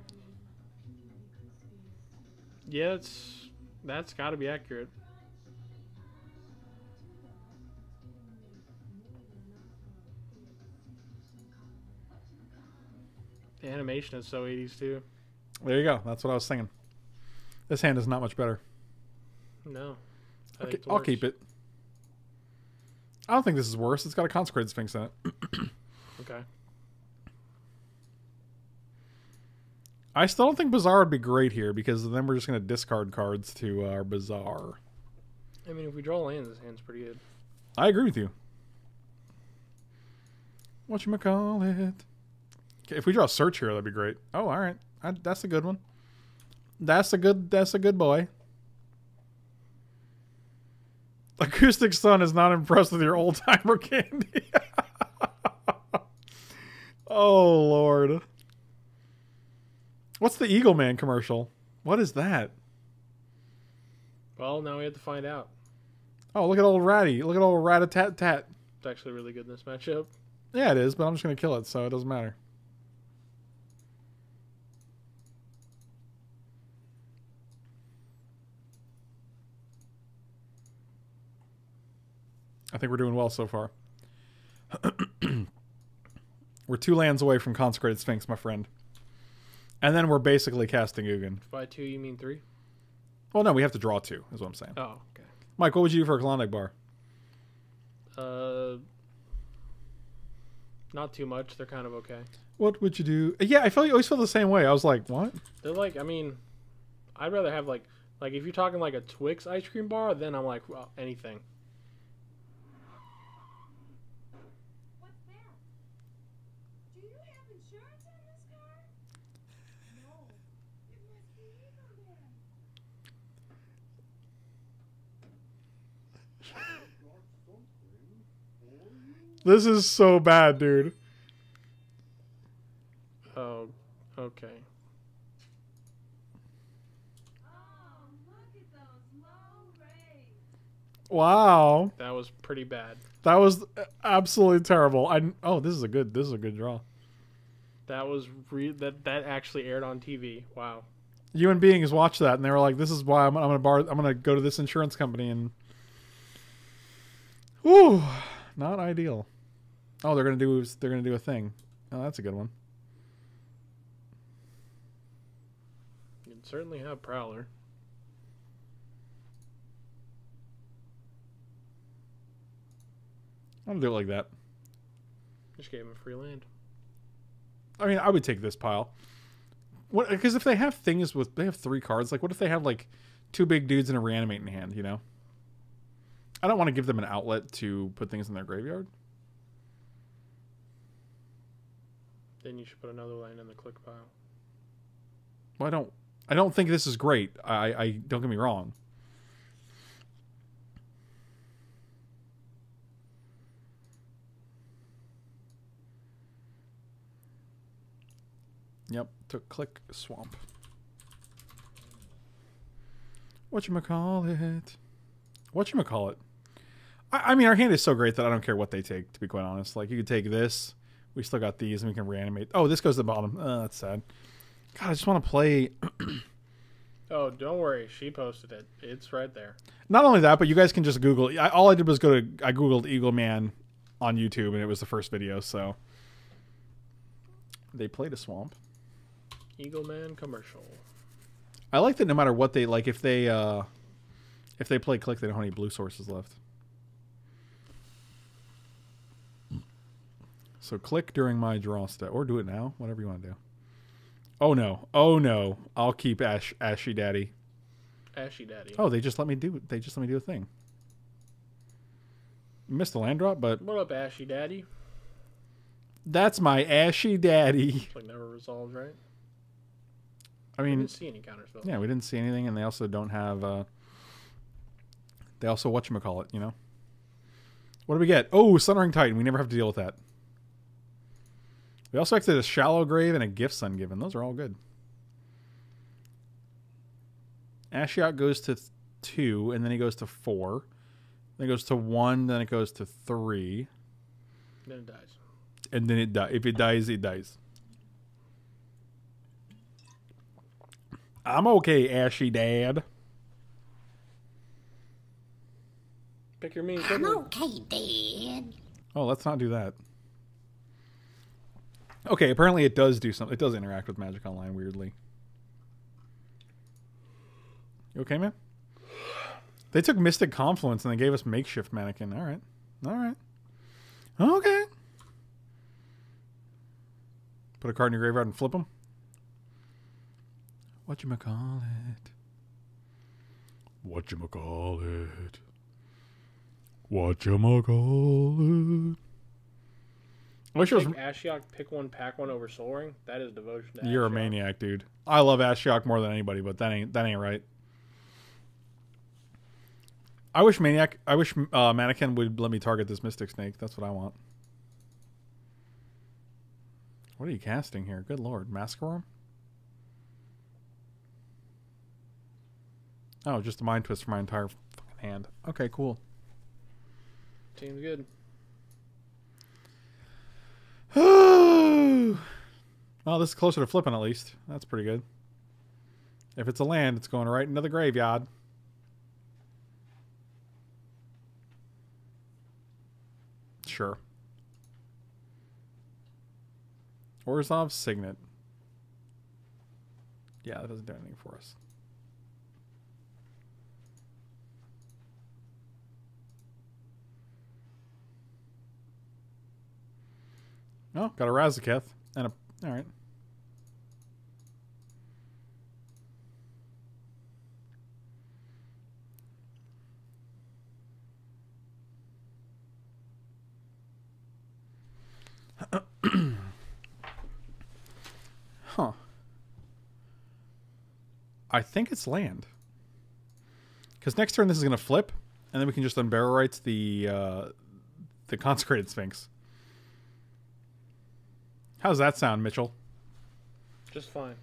B: Yeah, it's that's got to be accurate. The animation is so 80s too.
A: There you go. That's what I was thinking. This hand is not much better.
B: No. I
A: I'll,
B: think
A: ke-
B: it's
A: I'll keep it. I don't think this is worse. It's got a consecrated sphinx in it.
B: Okay.
A: I still don't think Bazaar would be great here because then we're just going to discard cards to our Bazaar.
B: I mean, if we draw lands, this hand's pretty good.
A: I agree with you. What you call it? Okay, if we draw a search here, that'd be great. Oh, all right, I, that's a good one. That's a good. That's a good boy. Acoustic Sun is not impressed with your old timer candy. oh Lord. What's the Eagle Man commercial? What is that?
B: Well, now we have to find out.
A: Oh, look at old Ratty. Look at old rat a tat tat.
B: It's actually really good in this matchup.
A: Yeah, it is, but I'm just gonna kill it, so it doesn't matter. I think we're doing well so far. we're two lands away from Consecrated Sphinx, my friend. And then we're basically casting Ugin.
B: By two, you mean three?
A: Well, no, we have to draw two, is what I'm saying.
B: Oh, okay.
A: Mike, what would you do for a Klondike bar?
B: Uh, not too much. They're kind of okay.
A: What would you do? Yeah, I feel you always feel the same way. I was like, what?
B: They're like, I mean, I'd rather have like, like if you're talking like a Twix ice cream bar, then I'm like, well, anything.
C: What's that? Do you have insurance on this car? No. It must be legal then.
A: This is so bad, dude.
B: Oh, okay.
C: Oh, look at those low rates.
A: Wow,
B: That was pretty bad.
A: that was absolutely terrible. I oh, this is a good this is a good draw.
B: That was re- that that actually aired on TV. Wow.
A: Human beings watched that and they were like, "This is why I'm, I'm gonna bar. I'm gonna go to this insurance company and." Whew, not ideal. Oh, they're gonna do they're gonna do a thing. Oh, that's a good one.
B: You can certainly have Prowler.
A: I'll do it like that.
B: Just gave him free land.
A: I mean, I would take this pile. What? Because if they have things with, they have three cards. Like, what if they have like two big dudes and a reanimate in hand? You know. I don't want to give them an outlet to put things in their graveyard.
B: Then you should put another line in the click pile.
A: Well, I don't. I don't think this is great. I, I don't get me wrong. Yep, took click swamp. What you call it? What you call it? I, I mean, our hand is so great that I don't care what they take. To be quite honest, like you could take this. We still got these, and we can reanimate. Oh, this goes to the bottom. Uh, that's sad. God, I just want to play.
B: Oh, don't worry. She posted it. It's right there.
A: Not only that, but you guys can just Google. I, all I did was go to I googled Eagle Man on YouTube, and it was the first video. So they played a swamp.
B: Eagle Man commercial.
A: I like that no matter what they like, if they uh if they play click, they don't have any blue sources left. So click during my draw step, or do it now, whatever you want to do. Oh no! Oh no! I'll keep Ash Ashy Daddy.
B: Ashy Daddy.
A: Oh, they just let me do. They just let me do a thing. Missed the land drop, but
B: What up, Ashy Daddy?
A: that's my Ashy Daddy.
B: It's like never resolved, right?
A: I mean,
B: didn't see any counters.
A: Yeah, we didn't see anything, and they also don't have. uh They also whatchamacallit, you know. What do we get? Oh, Sundering Titan. We never have to deal with that. We also exited a shallow grave and a gift ungiven. Those are all good. Ashiok goes to two, and then he goes to four. Then it goes to one, then it goes to three,
B: Then it dies.
A: and then it dies. If it dies, it dies. I'm okay, Ashy Dad.
B: Pick your mean
D: I'm okay, Dad.
A: Oh, let's not do that. Okay, apparently it does do something. It does interact with Magic Online weirdly. You okay, man? They took Mystic Confluence and they gave us Makeshift Mannequin. All right. All right. Okay. Put a card in your graveyard and flip them. What you call it? What you call it? What you call it? I wish it was.
B: Ashiok, pick one, pack one over Sol Ring. That is devotion to
A: You're a maniac, dude. I love Ashiok more than anybody, but that ain't that ain't right. I wish Maniac. I wish uh, Mannequin would let me target this Mystic Snake. That's what I want. What are you casting here? Good lord, Massacre Wurm. Oh, just a mind twist for my entire fucking hand. Okay, cool.
B: Seems good.
A: well, this is closer to flipping at least. That's pretty good. If it's a land, it's going right into the graveyard. Sure. Orzhov Signet. Yeah, that doesn't do anything for us. Oh, got a Razaketh and a. All right. huh. I think it's land. Because next turn this is going to flip, and then we can just Unburial Rites the uh, the consecrated sphinx. How's that sound, Mitchell?
B: Just fine.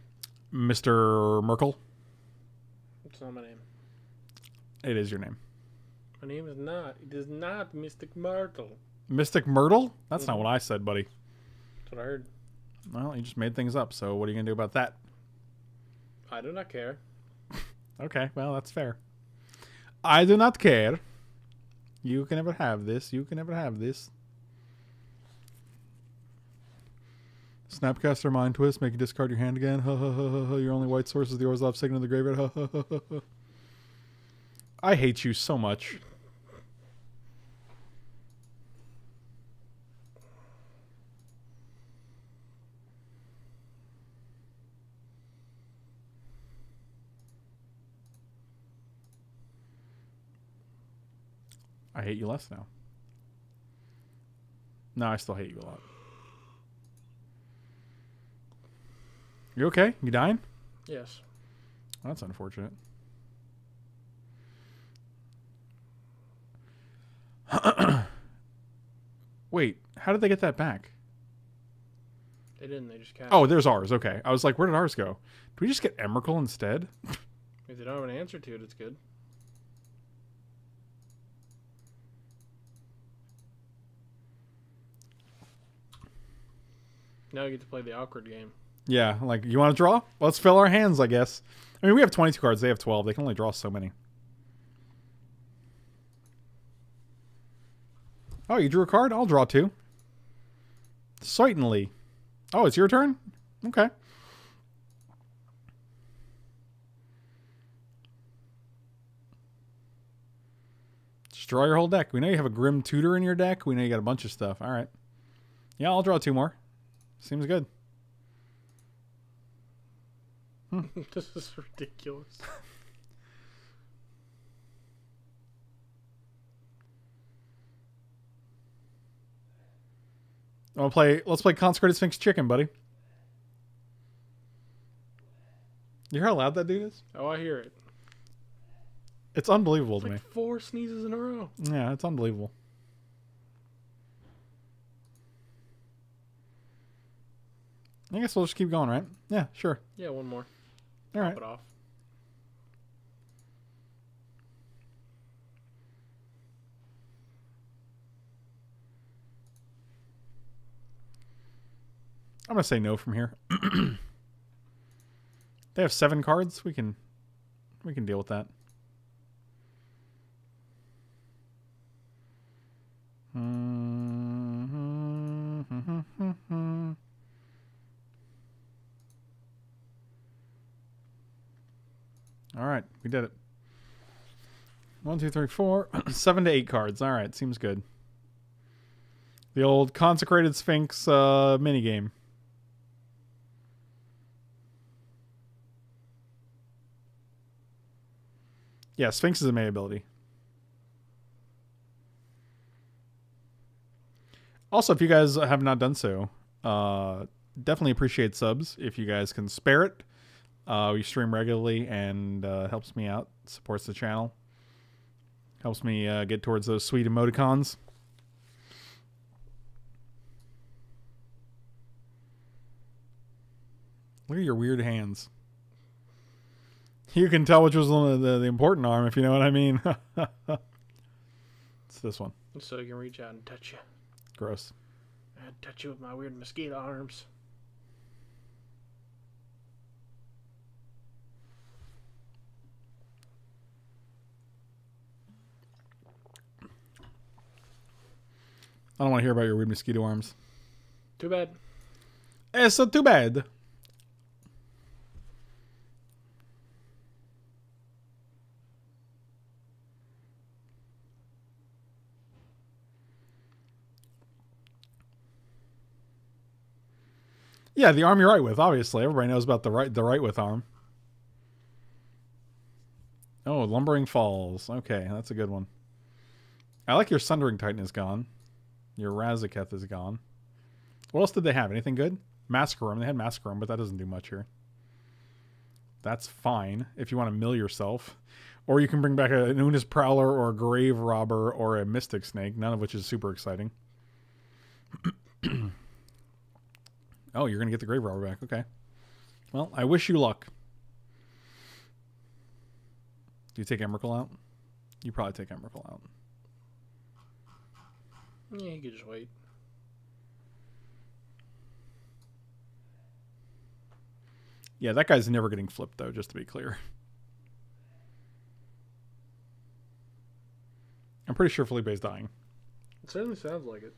A: Mr. Merkel?
B: It's not my name.
A: It is your name.
B: My name is not. It is not Mystic Myrtle.
A: Mystic Myrtle? That's not what I said, buddy.
B: That's what I heard.
A: Well, you just made things up, so what are you going to do about that?
B: I do not care.
A: Okay, well, that's fair. I do not care. You can never have this. You can never have this. Snapcaster Mind Twist, make you discard your hand again. Your only white source is the Orzhov Signet of the Graveyard. I hate you so much. I hate you less now. No, I still hate you a lot. You okay? You dying?
B: Yes.
A: That's unfortunate. Wait, how did they get that back?
B: They didn't. They just cast.
A: Oh, there's ours. Okay. I was like, where did ours go? Do we just get Emrakul instead?
B: If they don't have an answer to it, it's good. Now you get to play the awkward game.
A: Yeah, like you want to draw? Let's fill our hands, I guess. I mean, we have 22 cards. They have 12. They can only draw so many. Oh, you drew a card? I'll draw two. Certainly. Oh, it's your turn? Okay. Draw your whole deck. We know you have a Grim Tutor in your deck. We know you got a bunch of stuff. All right. Yeah, I'll draw two more. Seems good.
B: this is ridiculous.
A: I'll play. Let's play Consecrated Sphinx Chicken, buddy. You hear how loud that dude is?
B: Oh, I hear it.
A: It's unbelievable to me.
B: Four sneezes in a row.
A: Yeah, it's unbelievable. I guess we'll just keep going, right? Yeah, sure.
B: Yeah, one more.
A: All right.
B: It off.
A: I'm gonna say no from here. they have seven cards. We can, we can deal with that. Mm-hmm. All right, we did it. One, two, three, four, seven to eight cards. All right, seems good. The old consecrated Sphinx uh, mini game. Yeah, Sphinx is a May ability. Also, if you guys have not done so, uh, definitely appreciate subs if you guys can spare it. Uh, we stream regularly and uh, helps me out, supports the channel, helps me uh, get towards those sweet emoticons. Look at your weird hands. You can tell which was one of the, the important arm, if you know what I mean. it's this one.
B: So you can reach out and touch you.
A: Gross.
B: I'd touch you with my weird mosquito arms.
A: I don't want to hear about your weird mosquito arms.
B: Too bad.
A: It's so too bad. Yeah, the arm you're right with. Obviously, everybody knows about the right the right with arm. Oh, lumbering falls. Okay, that's a good one. I like your sundering titan is gone. Your Razaketh is gone. What else did they have? Anything good? Massacre Wurm. They had Massacre Wurm, but that doesn't do much here. That's fine if you want to mill yourself. Or you can bring back a, an Unis Prowler or a Grave Robber or a Mystic Snake, none of which is super exciting. oh, you're going to get the Grave Robber back. Okay. Well, I wish you luck. Do you take Emrakul out? You probably take Emrakul out.
B: Yeah, you could just wait.
A: Yeah, that guy's never getting flipped, though, just to be clear. I'm pretty sure Felipe's dying.
B: It certainly sounds like it.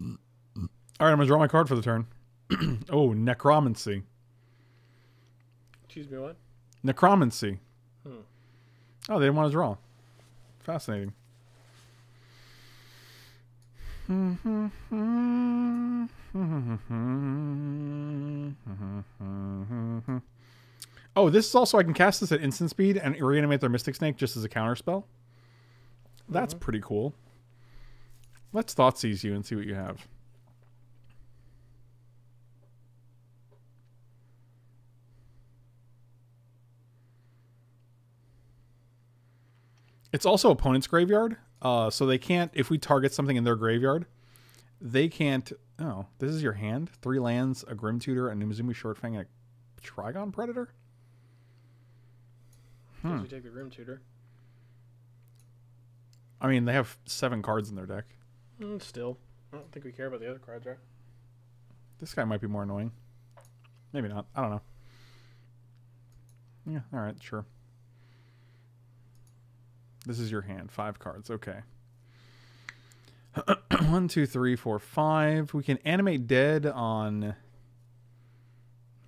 A: All right, I'm going to draw my card for the turn. oh, Necromancy.
B: Excuse me, what?
A: Necromancy.
B: Hmm.
A: Oh, they didn't want to draw. Fascinating. Oh, this is also I can cast this at instant speed and reanimate their Mystic Snake just as a counter spell. That's pretty cool. Let's Thoughtseize you and see what you have. It's also opponent's graveyard, uh, so they can't. If we target something in their graveyard, they can't. Oh, this is your hand: three lands, a Grim Tutor, a Nezumi Shortfang, and a Trygon Predator.
B: Because we take the Grim Tutor.
A: I mean, they have seven cards in their deck.
B: Mm, still, I don't think we care about the other cards, right?
A: This guy might be more annoying. Maybe not. I don't know. Yeah, all right, sure. This is your hand. Five cards. Okay. One, two, three, four, five. We can animate dead on.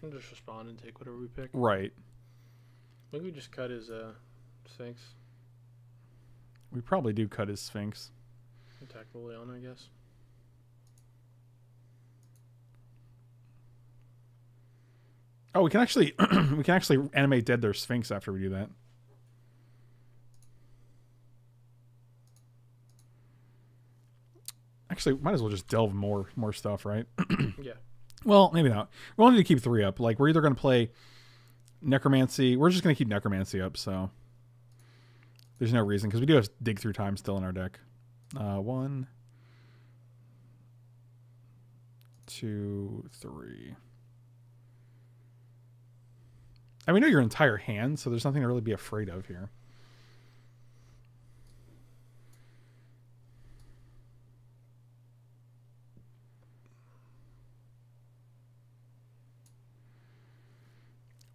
B: I'll just respond and take whatever we pick.
A: Right.
B: Maybe we just cut his uh, Sphinx.
A: We probably do cut his Sphinx.
B: Attack Liliana, I guess.
A: Oh, we can actually we can actually animate dead their Sphinx after we do that. Actually, might as well just delve more more stuff, right?
B: Yeah.
A: Well, maybe not. We only need to keep three up. Like we're either going to play necromancy. We're just going to keep necromancy up. So there's no reason because we do have dig through time still in our deck. Uh, one, two, three. And we know your entire hand, so there's nothing to really be afraid of here.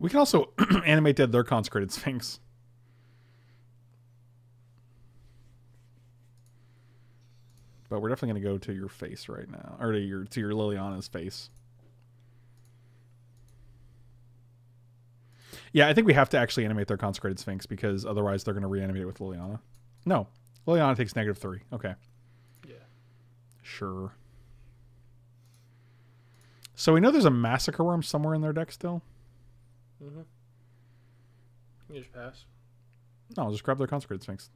A: We can also animate dead their consecrated sphinx. But we're definitely going to go to your face right now, or to your to your Liliana's face. Yeah, I think we have to actually animate their consecrated sphinx because otherwise they're going to reanimate it with Liliana. No, Liliana takes negative three. Okay,
B: Yeah.
A: sure. So we know there's a massacre wurm somewhere in their deck still.
B: Mm-hmm. You just pass.
A: No, I'll just grab their consecrated sphinx.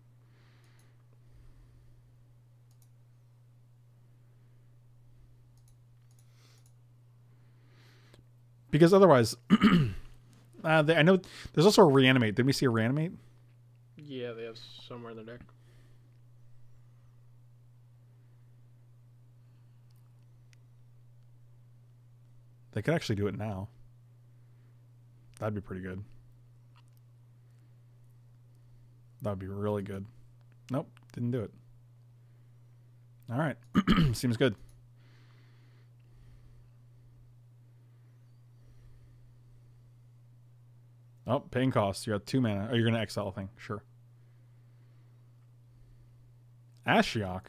A: Because otherwise, uh, they, I know there's also a reanimate. Did we see a reanimate?
B: Yeah, they have somewhere in their deck.
A: They could actually do it now. That'd be pretty good. That'd be really good. Nope, didn't do it. All right, seems good. Oh, paying costs. You got two mana. Oh, you're gonna exile thing. Sure. Ashiok.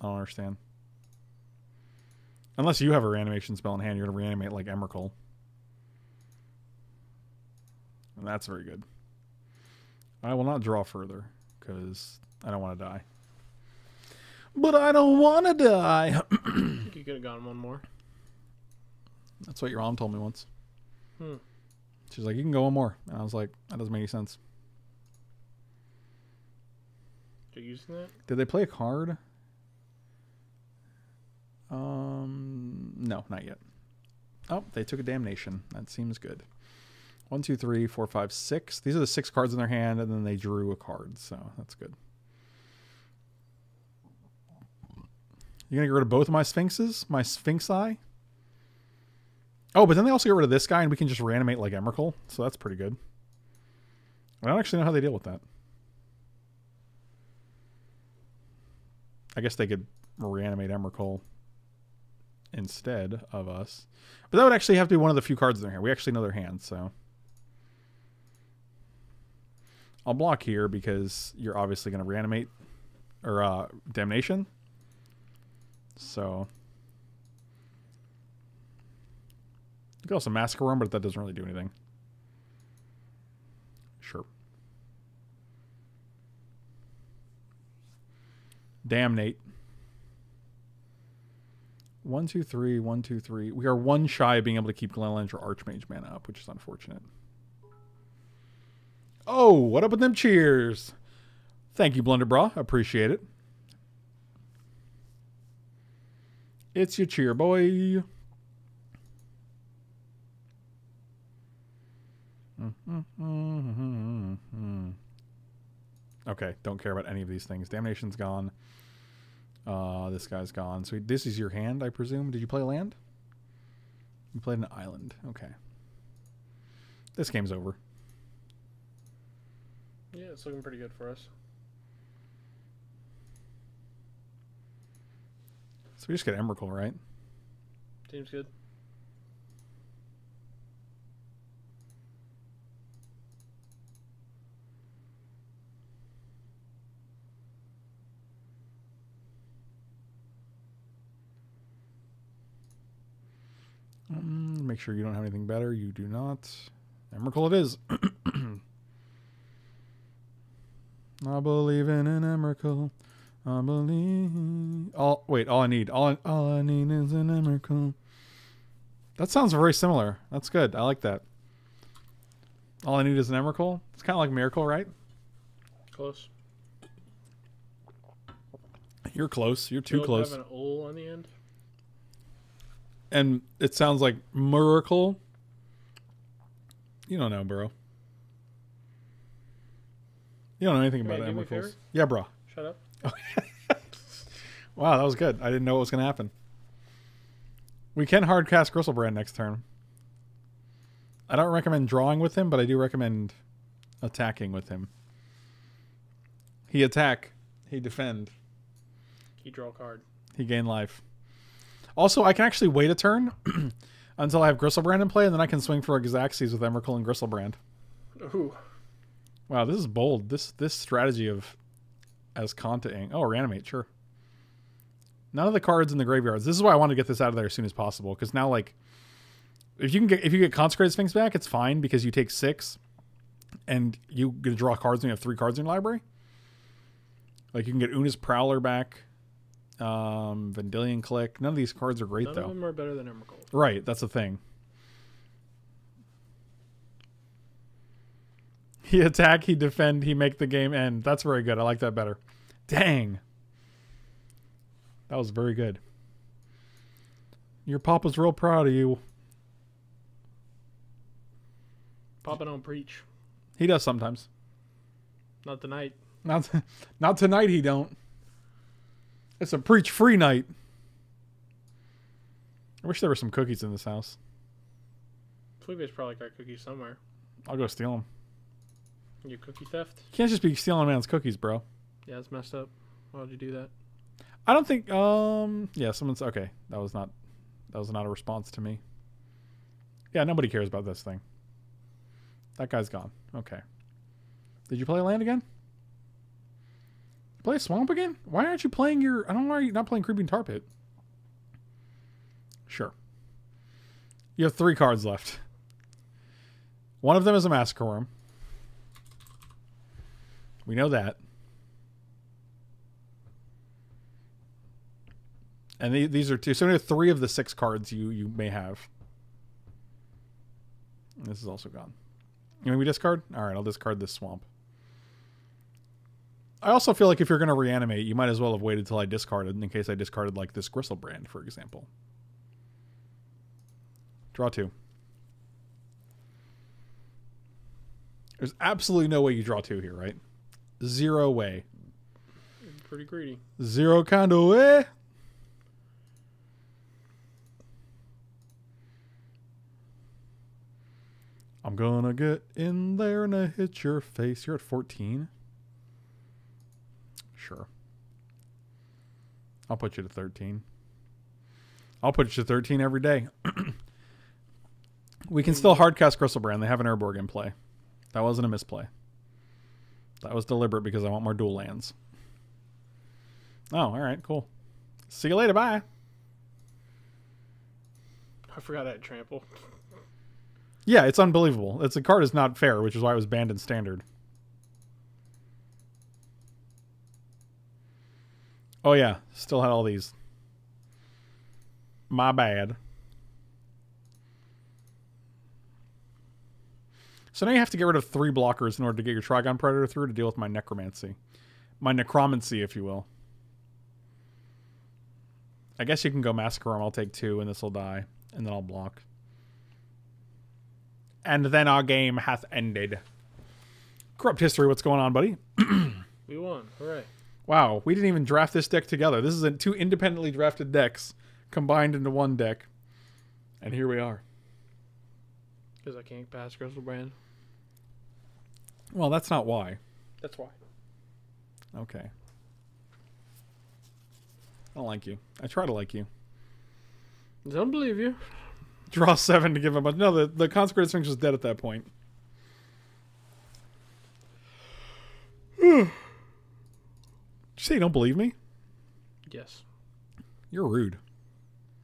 A: I don't understand. Unless you have a reanimation spell in hand, you're going to reanimate like Emrakul. And that's very good. I will not draw further because I don't want to die. But I don't want to die.
B: I think you could have gone one more.
A: that's what your mom told me once.
B: Hmm.
A: She's like, you can go one more. And I was like, that doesn't make any sense.
B: You're using that?
A: Did they play a card? Um, no, not yet. Oh, they took a damnation. That seems good. One, two, three, four, five, six. These are the six cards in their hand, and then they drew a card, so that's good. You're gonna get rid of both of my sphinxes? My sphinx eye? Oh, but then they also get rid of this guy, and we can just reanimate like Emrakul, so that's pretty good. I don't actually know how they deal with that. I guess they could reanimate Emrakul instead of us. But that would actually have to be one of the few cards in their hand. We actually know their hand, so. I'll block here because you're obviously going to reanimate or uh, damnation. So. You could also massacre one, but that doesn't really do anything. Sure. Damnate. One, two, three, one, two, three. We are one shy of being able to keep Glen Elendra Archmage mana up, which is unfortunate. Oh, what up with them cheers? Thank you, Blunderbra. Appreciate it. It's your cheer, boy. Mm-hmm. Okay, don't care about any of these things. Damnation's gone. Uh, this guy's gone. So this is your hand, I presume. Did you play land? You played an island. Okay. This game's over.
B: Yeah, it's looking pretty good for us.
A: So we just get Emrakul, right?
B: Seems good.
A: Mm, make sure you don't have anything better. You do not. Emrakul it is. I believe in an Emrakul. I believe. All wait, all I need, all I, all I need is an Emrakul. That sounds very similar. That's good. I like that. All I need is an Emrakul. It's kind of like Miracle, right?
B: Close.
A: You're close. You're too
B: Don't
A: close.
B: Have an ol on the end.
A: And it sounds like Miracle. You don't know, bro. You don't know anything about
B: do me a
A: Emrakuls.
B: favor?
A: Yeah, bro.
B: Shut up.
A: Wow, that was good. I didn't know what was going to happen. We can hard cast Griselbrand next turn. I don't recommend drawing with him, but I do recommend attacking with him. He attack, he defend,
B: He draw a card.
A: he gain life. Also, I can actually wait a turn until I have Griselbrand in play, and then I can swing for Xaxes with Emrakul and Griselbrand.
B: Ooh.
A: Wow, this is bold. This this strategy of as Containg. Oh, reanimate, sure. None of the cards in the graveyards. This is why I want to get this out of there as soon as possible. Because now, like, if you can get if you get Consecrated Sphinx back, it's fine because you take six, and you get to draw cards and you have three cards in your library. Like you can get Una's Prowler back, um, Vendilion Clique. None of these cards are great
B: None
A: though.
B: of them are better than Emrakul.
A: Right, that's the thing. He attack, he defend, he make the game end. That's very good. I like that better. Dang. That was very good. Your papa's real proud of you.
B: Papa don't preach.
A: He does sometimes.
B: Not tonight.
A: Not not tonight he don't. It's a preach free night. I wish there were some cookies in this house.
B: Felipe's probably got cookies somewhere.
A: I'll go steal them.
B: You cookie theft?
A: You can't just be stealing man's cookies, bro.
B: Yeah, it's messed up. Why would you do that?
A: I don't think. Um. Yeah. Someone's okay. That was not. That was not a response to me. Yeah. Nobody cares about this thing. That guy's gone. Okay. Did you play land again? Play swamp again? Why aren't you playing your? I don't know why you're not playing creeping tar pit. Sure. You have three cards left. One of them is a massacre wurm. We know that. And the- these are two. So three of the six cards you you may have. This is also gone. You mean we discard? All right, I'll discard this swamp. I also feel like if you're going to reanimate, you might as well have waited till I discarded in case I discarded like this Griselbrand, for example. Draw two. There's absolutely no way you draw two here, right? Zero way.
B: Pretty greedy.
A: Zero kind of way. I'm gonna get in there and I hit your face. You're at 14. Sure. I'll put you to 13. I'll put you to 13 every day. we can still hardcast Griselbrand. They have an Urborg in play. That wasn't a misplay. That was deliberate because I want more dual lands. Oh, all right, cool. See you later. Bye.
B: I forgot I had trample.
A: Yeah, it's unbelievable. It's a card is not fair, which is why it was banned in standard. Oh yeah, still had all these. My bad. So now you have to get rid of three blockers in order to get your Trygon Predator through to deal with my Necromancy. My Necromancy, if you will. I guess you can go Massacre. I'll take two, and this will die. And then I'll block. And then our game hath ended. Corrupt History, what's going on, buddy?
B: We won. Hooray.
A: Wow, we didn't even draft this deck together. This is a, two independently drafted decks combined into one deck. And here we are.
B: Because I can't pass Griselbrand.
A: Well, that's not why.
B: That's why.
A: Okay. I don't like you. I try to like you.
B: Don't believe you.
A: Draw seven to give him a no. The the consecrated sphinx was dead at that point. Did you say you don't believe me?
B: Yes,
A: You're rude.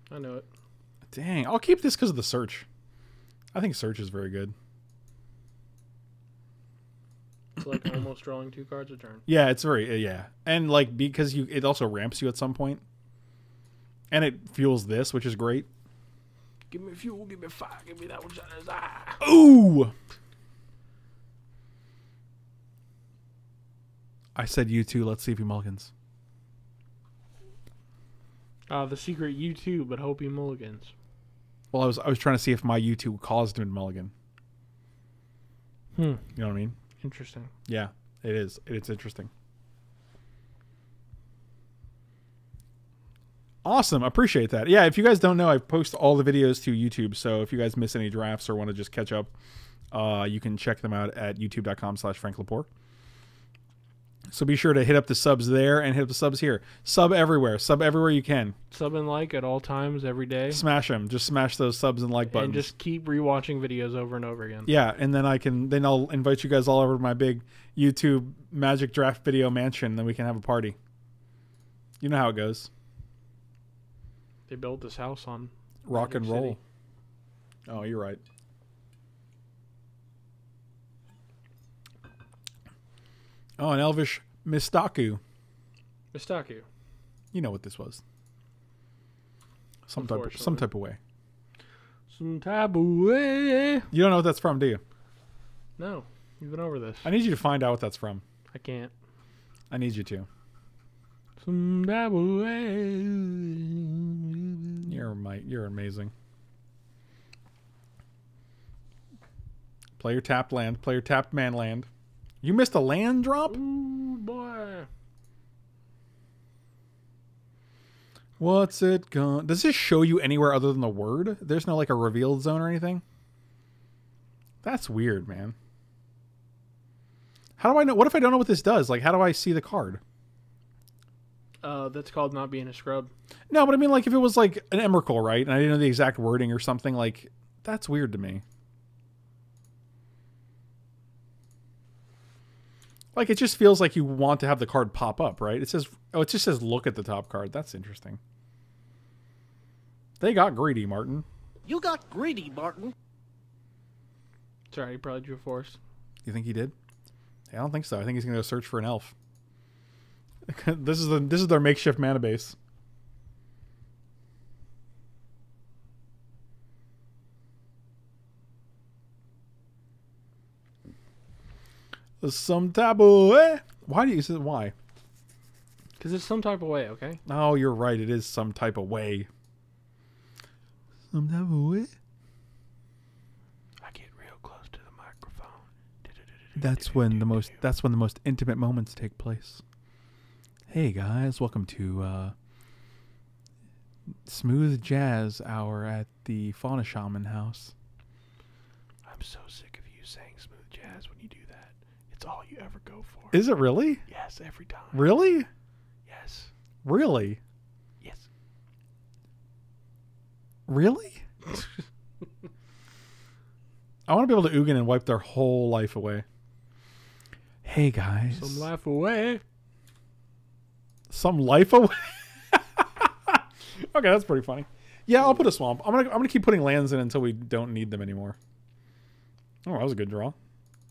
B: I know it.
A: Dang, I'll keep this because of the search. I think search is very good.
B: It's like almost drawing two cards a turn.
A: Yeah, it's very uh, yeah, and like because you it also ramps you at some point, and it fuels this, which is great.
B: Give me fuel, give me fire, give me that which I desire.
A: Ooh. I said you too. Let's see if he mulligans.
B: Uh, the secret you too, but hope he mulligans.
A: Well, I was I was trying to see if my U two caused him to mulligan.
B: Hmm.
A: You know what I mean?
B: Interesting.
A: Yeah, it is. It's interesting. Awesome. Appreciate that. Yeah, if you guys don't know, I post all the videos to YouTube. So if you guys miss any drafts or want to just catch up, uh, you can check them out at youtube.com slash Frank Lepore. So be sure to hit up the subs there and hit up the subs here. Sub everywhere. Sub everywhere you can.
B: Sub and like at all times, every day,
A: Smash them. Just smash those subs and like buttons.
B: and just keep rewatching videos over and over again.
A: Yeah, and then I can then I'll invite you guys all over to my big YouTube Magic Draft video mansion. Then we can have a party. You know how it goes.
B: They built this house on
A: Rock
B: Magic
A: and roll.
B: City.
A: Oh, you're right. Oh, an Elvish Mistaku.
B: Mistaku.
A: You know what this was. Some type, of, some type of way.
B: Some taboo. way.
A: You don't know what that's from, do you?
B: No, you've been over this.
A: I need you to find out what that's from.
B: I can't.
A: I need you to.
B: Some taboo. way.
A: You're my, you're amazing. Player tapped land. Player tapped man land. You missed a land drop?
B: Ooh boy.
A: What's it going? Does this show you anywhere other than the word? There's no like a revealed zone or anything. That's weird, man. How do I know? What if I don't know what this does? Like, how do I see the card?
B: Uh, that's called not being a scrub.
A: No, but I mean, like, if it was like an Emrakul, right? And I didn't know the exact wording or something, like, that's weird to me. Like, it just feels like you want to have the card pop up, right? It says, oh, it just says look at the top card. That's interesting. They got greedy, Martin.
D: You got greedy, Martin.
B: Sorry, you probably drew a force.
A: You think he did? I don't think so. I think he's gonna go search for an elf. this is the this is their makeshift mana base. Some taboo. Eh? Why do you say why?
B: Because it's some type of way, okay?
A: Oh, you're right. It is some type of way. Some type of way.
B: I get real close to the microphone.
A: That's when the most that's when the most intimate moments take place. Hey guys, welcome to uh Smooth Jazz Hour at the Fauna Shaman House.
B: I'm so sick of you saying smooth jazz when you do that. It's all you ever go for.
A: Is it really?
B: yes, every time.
A: Really?
B: Yes.
A: Really?
B: Yes.
A: Really? I want to be able to Ugin and wipe their whole life away. Hey guys.
B: Some life away.
A: some life away. okay, that's pretty funny. Yeah, I'll put a swamp. I'm gonna I'm gonna keep putting lands in until we don't need them anymore. Oh, that was a good draw.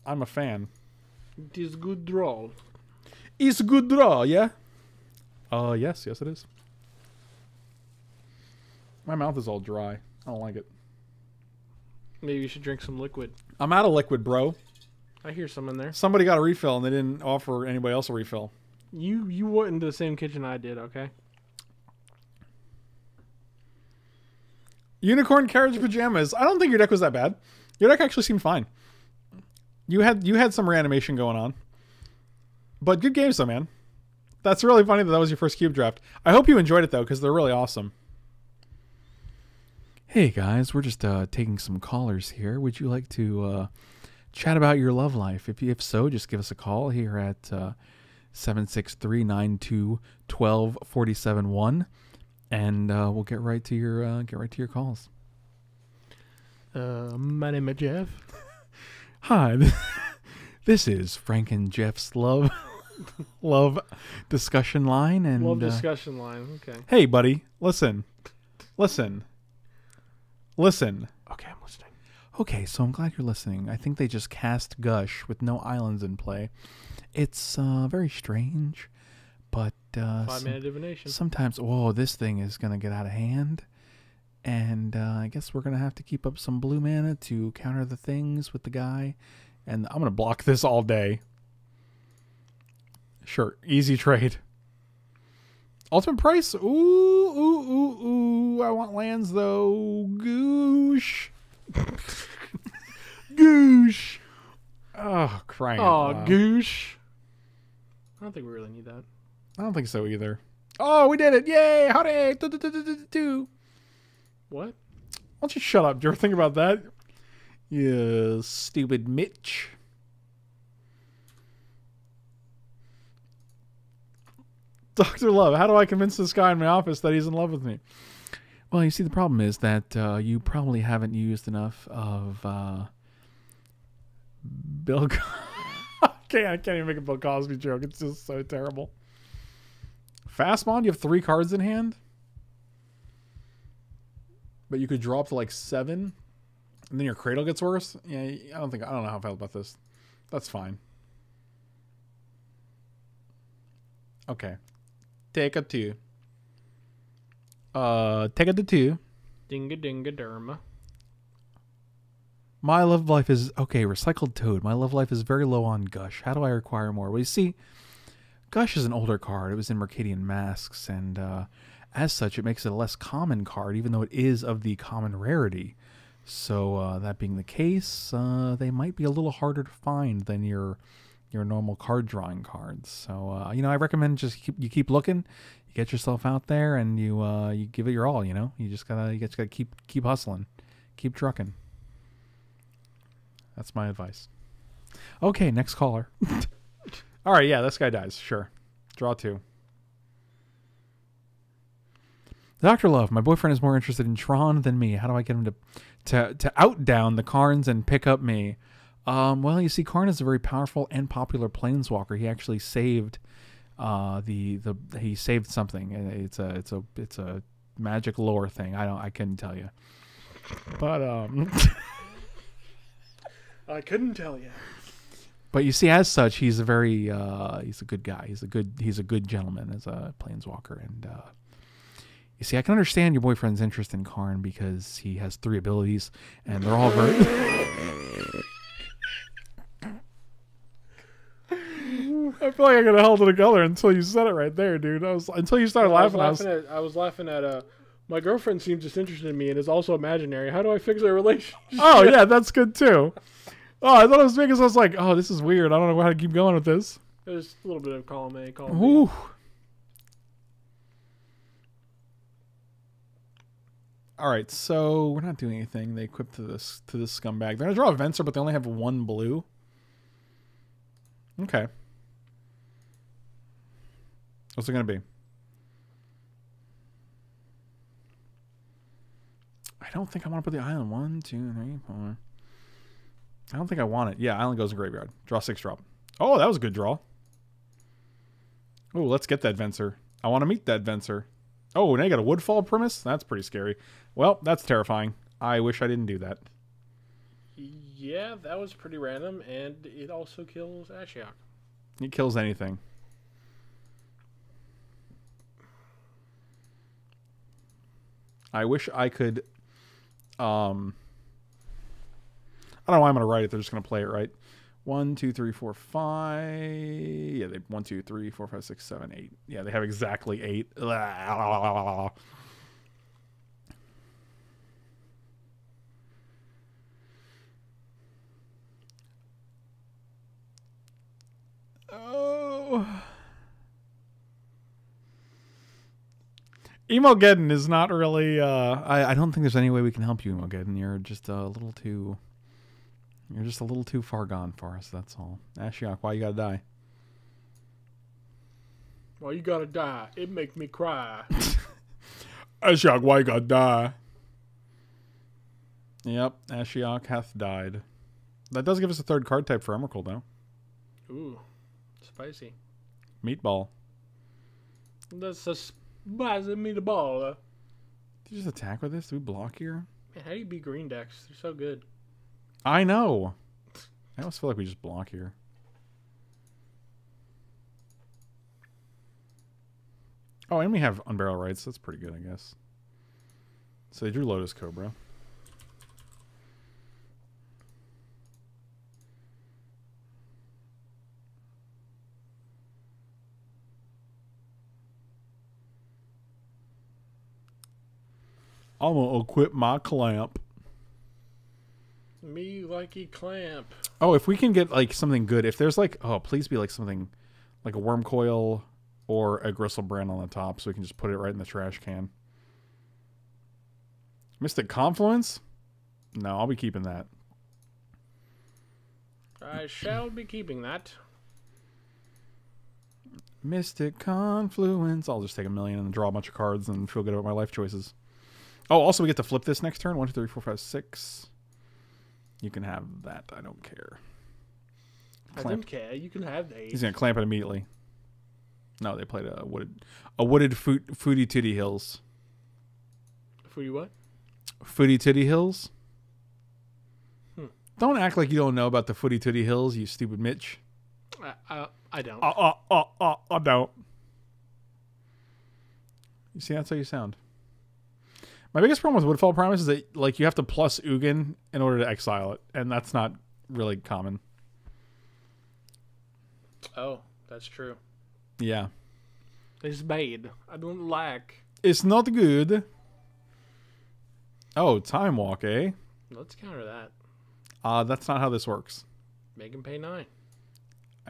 A: I'm a fan.
B: It is good draw.
A: It's good draw, yeah. Uh, yes, yes, it is. My mouth is all dry. I don't like it.
B: Maybe you should drink some liquid.
A: I'm out of liquid, bro.
B: I hear some in there.
A: Somebody got a refill and they didn't offer anybody else a refill.
B: You you went into the same kitchen I did, okay?
A: Unicorn carriage pajamas. I don't think your deck was that bad. Your deck actually seemed fine. You had you had some reanimation going on, but good games though, man. That's really funny that that was your first cube draft. I hope you enjoyed it though, because they're really awesome. Hey guys, we're just uh, taking some callers here. Would you like to uh, chat about your love life. If if so, just give us a call here at uh, seven six three nine two twelve forty seven one, and uh, we'll get right to your uh, get right to your calls.
B: Uh, my name is Jeff.
A: Hi, this is Frank and Jeff's love love discussion line, and
B: Love
A: uh,
B: discussion line. Okay.
A: hey, buddy, listen, listen, listen.
B: Okay, I'm listening.
A: Okay, so I'm glad you're listening. I think they just cast Gush with no islands in play. It's uh, very strange, but uh,
B: Five
A: some-
B: minute divination.
A: sometimes, whoa, this thing is gonna get out of hand, and uh, I guess we're gonna have to keep up some blue mana to counter the things with the guy, and I'm gonna block this all day. Sure, easy trade. Ultimate price, ooh, ooh, ooh, ooh. I want lands though. Goosh. Goosh. Oh, crying. out
B: Oh, goosh. I don't think we really need that.
A: I don't think so either. Oh, we did it! Yay! Howdy! Do, do, do, do, do, do.
B: What?
A: Why don't you shut up? Do you ever think about that? You stupid Mitch. Dr. Love, how do I convince this guy in my office that he's in love with me? Well, you see, the problem is that uh, you probably haven't used enough of uh, Bill. Co- I can't, I can't even make a Bill Cosby joke. It's just so terrible. Fastbond, you have three cards in hand, but you could drop to like seven, and then your cradle gets worse. Yeah, I don't think I don't know how I felt about this. That's fine. Okay, take a two. Uh, take it to two.
B: Dinga dinga derma.
A: My love life is okay. Recycled Toad. My love life is very low on Gush. How do I acquire more? Well, you see, Gush is an older card. It was in Mercadian Masques, and uh, as such, it makes it a less common card, even though it is of the common rarity. So uh, that being the case, uh, they might be a little harder to find than your your normal card drawing cards. So uh, you know, I recommend just keep, you keep looking, you get yourself out there, and you uh, you give it your all. You know, you just gotta you just gotta keep keep hustling, keep trucking. That's my advice. Okay, next caller. All right, yeah, this guy dies. Sure. Draw two. Dr. Love, my boyfriend is more interested in Tron than me. How do I get him to to to outdown the Karns and pick up me? Um, well, you see, Karn is a very powerful and popular planeswalker. He actually saved uh, the the he saved something. It's a it's a it's a magic lore thing. I don't I couldn't tell you. But um
B: I couldn't tell you.
A: But you see, as such, he's a very uh, he's a good guy. He's a good he's a good gentleman as a planeswalker. And uh, you see, I can understand your boyfriend's interest in Karn because he has three abilities, and they're all very. I feel like I could have held it together until you said it right there, dude. I was until you started
B: I was
A: laughing. I was,
B: laughing at. I was laughing at. Uh, my girlfriend seems disinterested in me and is also imaginary. How do I fix our relationship?
A: oh yeah, that's good too. Oh, I thought it was because I was like, oh, this is weird. I don't know how to keep going with this.
B: There's a little bit of column A, column B.
A: All right, so we're not doing anything. They equip to this to this scumbag. They're gonna draw a Venser, but they only have one blue. Okay. What's it gonna be? I don't think I want to put the island. One, two, three, four. I don't think I want it. Yeah, island goes in graveyard. Draw six drop. Oh, that was a good draw. Oh, let's get that Venser. I want to meet that Venser. Oh, now you got a Woodfall premise? That's pretty scary. Well, that's terrifying. I wish I didn't do that.
B: Yeah, that was pretty random, and it also kills Ashiok.
A: It kills anything. I wish I could. Um, I don't know why I'm gonna write it. They're just gonna play it right. One, two, three, four, five. Yeah, they one, two, three, four, five, six, seven, eight. Yeah, they have exactly eight. Oh. Emogeddon is not really. Uh, I, I don't think there's any way we can help you, Emogeddon. You're just a little too. You're just a little too far gone for us, that's all. Ashiok, why you gotta die?
B: Well, you gotta die. It make me cry.
A: Ashiok, why you gotta die? Yep, Ashiok hath died. That does give us a third card type for Emrakul, though.
B: Ooh, spicy.
A: Meatball.
B: That's a spicy meatball. Uh.
A: Did you just attack with this? Do we block here?
B: Man, how do you beat green decks? They're so good.
A: I know. I almost feel like we just block here. Oh, and we have Unburial Rites. That's pretty good, I guess. So they drew Lotus Cobra. I'm gonna equip my clamp.
B: Me likey clamp.
A: Oh, if we can get like something good, if there's like, oh, please be like something like a Wurmcoil or a Griselbrand on the top, so we can just put it right in the trash can. Mystic Confluence? No, I'll be keeping that.
B: I shall be keeping that.
A: Mystic Confluence. I'll just take a million and draw a bunch of cards and feel good about my life choices. Oh, also we get to flip this next turn. One, two, three, four, five, six. You can have that. I don't care.
B: I
A: Clamp.
B: don't care. You can have
A: He's gonna clamp it immediately. No, they played a wooded, a wooded foot, Footy Titty Hills.
B: For you what?
A: Footy Titty Hills.
B: Hmm.
A: Don't act like you don't know about the Footy Titty Hills, you stupid Mitch.
B: I, I, I don't.
A: Uh, uh, uh, uh, I don't. You see, that's how you sound. My biggest problem with Woodfall Promise is that like you have to plus Ugin in order to exile it, and that's not really common.
B: Oh, that's true.
A: Yeah,
B: It's bad. I don't like.
A: it's not good. Oh, Time Walk, eh?
B: Let's counter that.
A: Uh, that's not how this works.
B: Make him pay nine.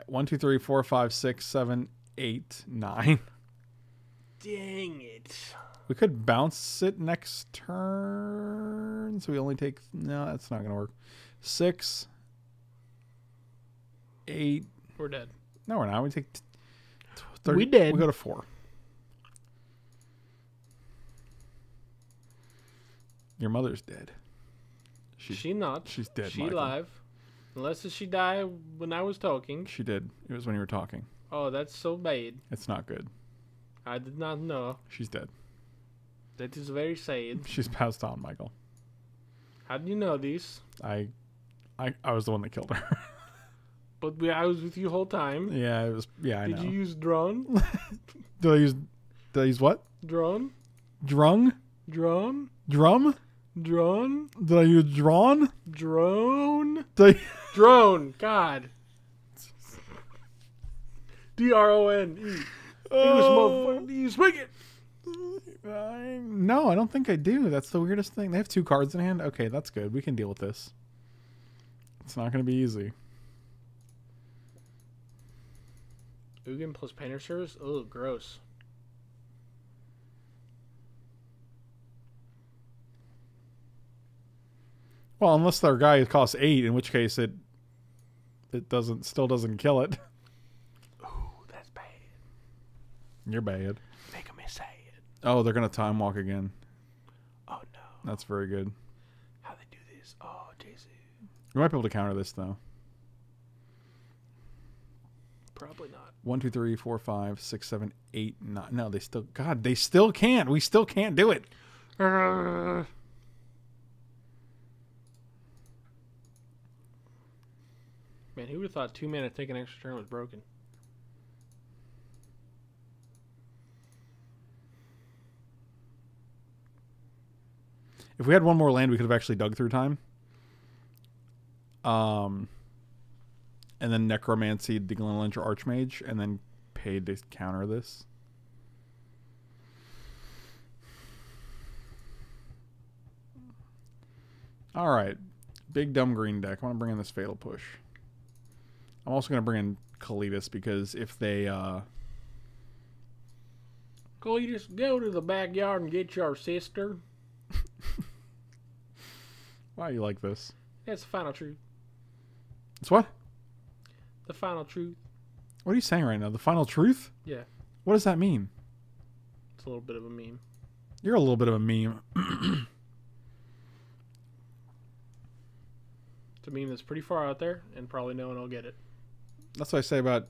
A: One, two, three, four, five, six, seven, eight, nine.
B: Dang it.
A: We could bounce it next turn, so we only take. No, that's not gonna work. Six, eight.
B: We're dead.
A: No, we're not. We take. T- t- 30,
B: We did.
A: We go to four. Your mother's dead. She
B: she not.
A: she's dead,
B: She
A: Michael.
B: live. Unless she died when I was talking.
A: she did. It was when you were talking.
B: Oh, that's so bad.
A: It's not good.
B: I did not know.
A: She's dead.
B: That is very sad.
A: She's passed on, Michael.
B: How do you know this?
A: I, I, I was the one that killed her.
B: But we, I was with you whole time.
A: yeah, it was. Yeah, I
B: Did
A: know.
B: you use drone?
A: did I use? Did I use what?
B: Drone?
A: Drung?
B: Drone?
A: Drum?
B: Drone?
A: Did I use drawn?
B: Drone?
A: Did I,
B: Drone. God. D R O N E. English oh. motherfucker. You speak it.
A: I, no, I don't think I do. That's the weirdest thing. They have two cards in hand. Okay, that's good. We can deal with this. It's not going to be easy.
B: Ugin plus painter service? Oh, gross.
A: Well, unless their guy costs eight, in which case it it doesn't still doesn't kill it.
B: Ooh, that's bad.
A: You're bad.
B: Making me sad.
A: Oh, they're gonna time walk again.
B: Oh no.
A: That's very good.
B: How they do this? Oh, Jesus.
A: We might be able to counter this though.
B: Probably not.
A: One, two, three, four, five, six, seven, eight, nine. No, they still. God, they still can't. We still can't do it.
B: Man, who would have thought two mana take an extra turn was broken?
A: If we had one more land, we could have actually dug through time. Um, and then necromancy, the Glen Elendra Archmage, and then paid to counter this. All right, big dumb green deck. I want to bring in this fatal push. I'm also going to bring in Kalitas because if they uh,
B: just go to the backyard and get your sister.
A: why are you like this?
B: It's the final truth.
A: It's what?
B: The final truth.
A: What are you saying right now? The final truth?
B: Yeah,
A: What does that mean?
B: it's a little bit of a meme.
A: You're a little bit of a meme.
B: It's a meme that's pretty far out there, and probably no one will get it.
A: That's what I say about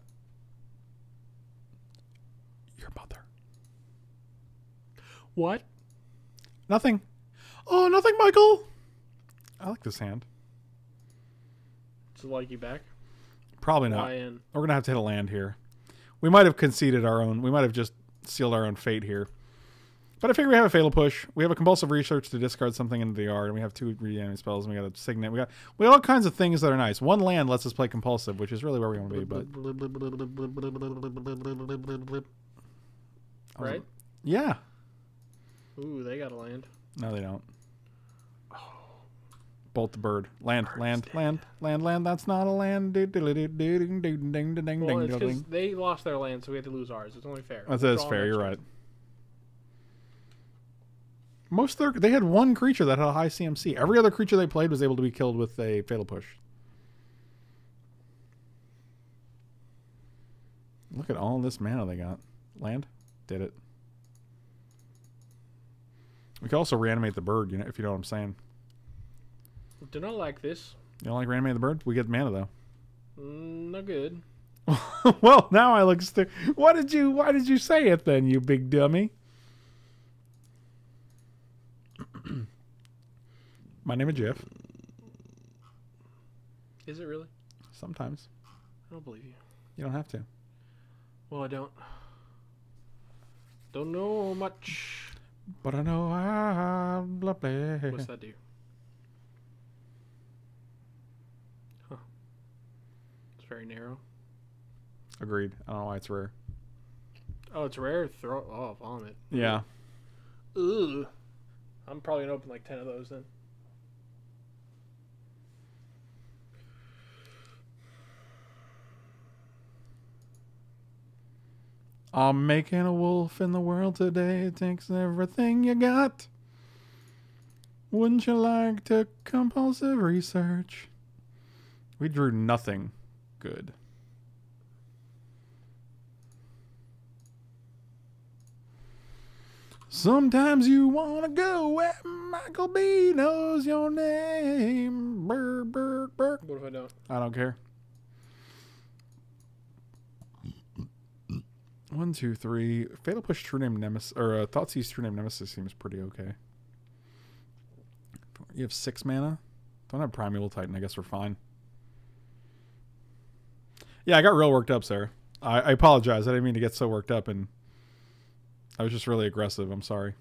A: your mother.
B: What?
A: Nothing. Oh, nothing, Michael. I like this hand.
B: To like you back?
A: Probably not.
B: YN.
A: We're gonna have to hit a land here. We might have conceded our own. We might have just sealed our own fate here. But I figure we have a fatal push. We have a compulsive research to discard something into the yard, and we have two reanimate spells, and we got a signet. We got we got all kinds of things that are nice. One land lets us play compulsive, which is really where we want to be. But
B: Right?
A: yeah,
B: Ooh, they got to land.
A: no, they don't. Bolt the bird. Land, land, land, land, land. That's not a land. Ding, ding, ding, ding, ding, ding, ding,
B: Well, it's because
A: ding.
B: they lost their land, so we had to lose ours. It's only fair.
A: That's, fair. You're right. Most of their, they had one creature that had a high CMC. Every other creature they played was able to be killed with a fatal push. Look at all this mana they got. Land, did it. We could also reanimate the bird, you know, if you know what I'm saying.
B: Do not like this.
A: You don't like reanimate the bird? We get mana though.
B: Mm, no good.
A: well, now I look. Stu- what did you? Why did you say it then, you big dummy? My name is Jeff.
B: Is it really?
A: Sometimes
B: I don't believe you.
A: you don't have to.
B: Well, I don't. Don't know much.
A: But I know I'm lovely.
B: What's that do? Huh. It's very narrow.
A: Agreed. I don't know why it's rare.
B: Oh, it's rare. Throw. Oh, vomit.
A: Yeah.
B: Ugh. I'm probably gonna open like ten of those then.
A: I'm making a wolf in the world today. It takes everything you got. Wouldn't you like to compulsive research? We drew nothing good. Sometimes you wanna go where Michael B knows your name. Burr, burr, burr.
B: What if I don't?
A: I don't care. One, two, three. Fatal Push True Name Nemesis, or uh, Thoughtseize True Name Nemesis seems pretty okay. You have six mana? Don't have Primeval Titan. I guess we're fine. Yeah, I got real worked up, Sarah. I, I apologize. I didn't mean to get so worked up, and I was just really aggressive. I'm sorry.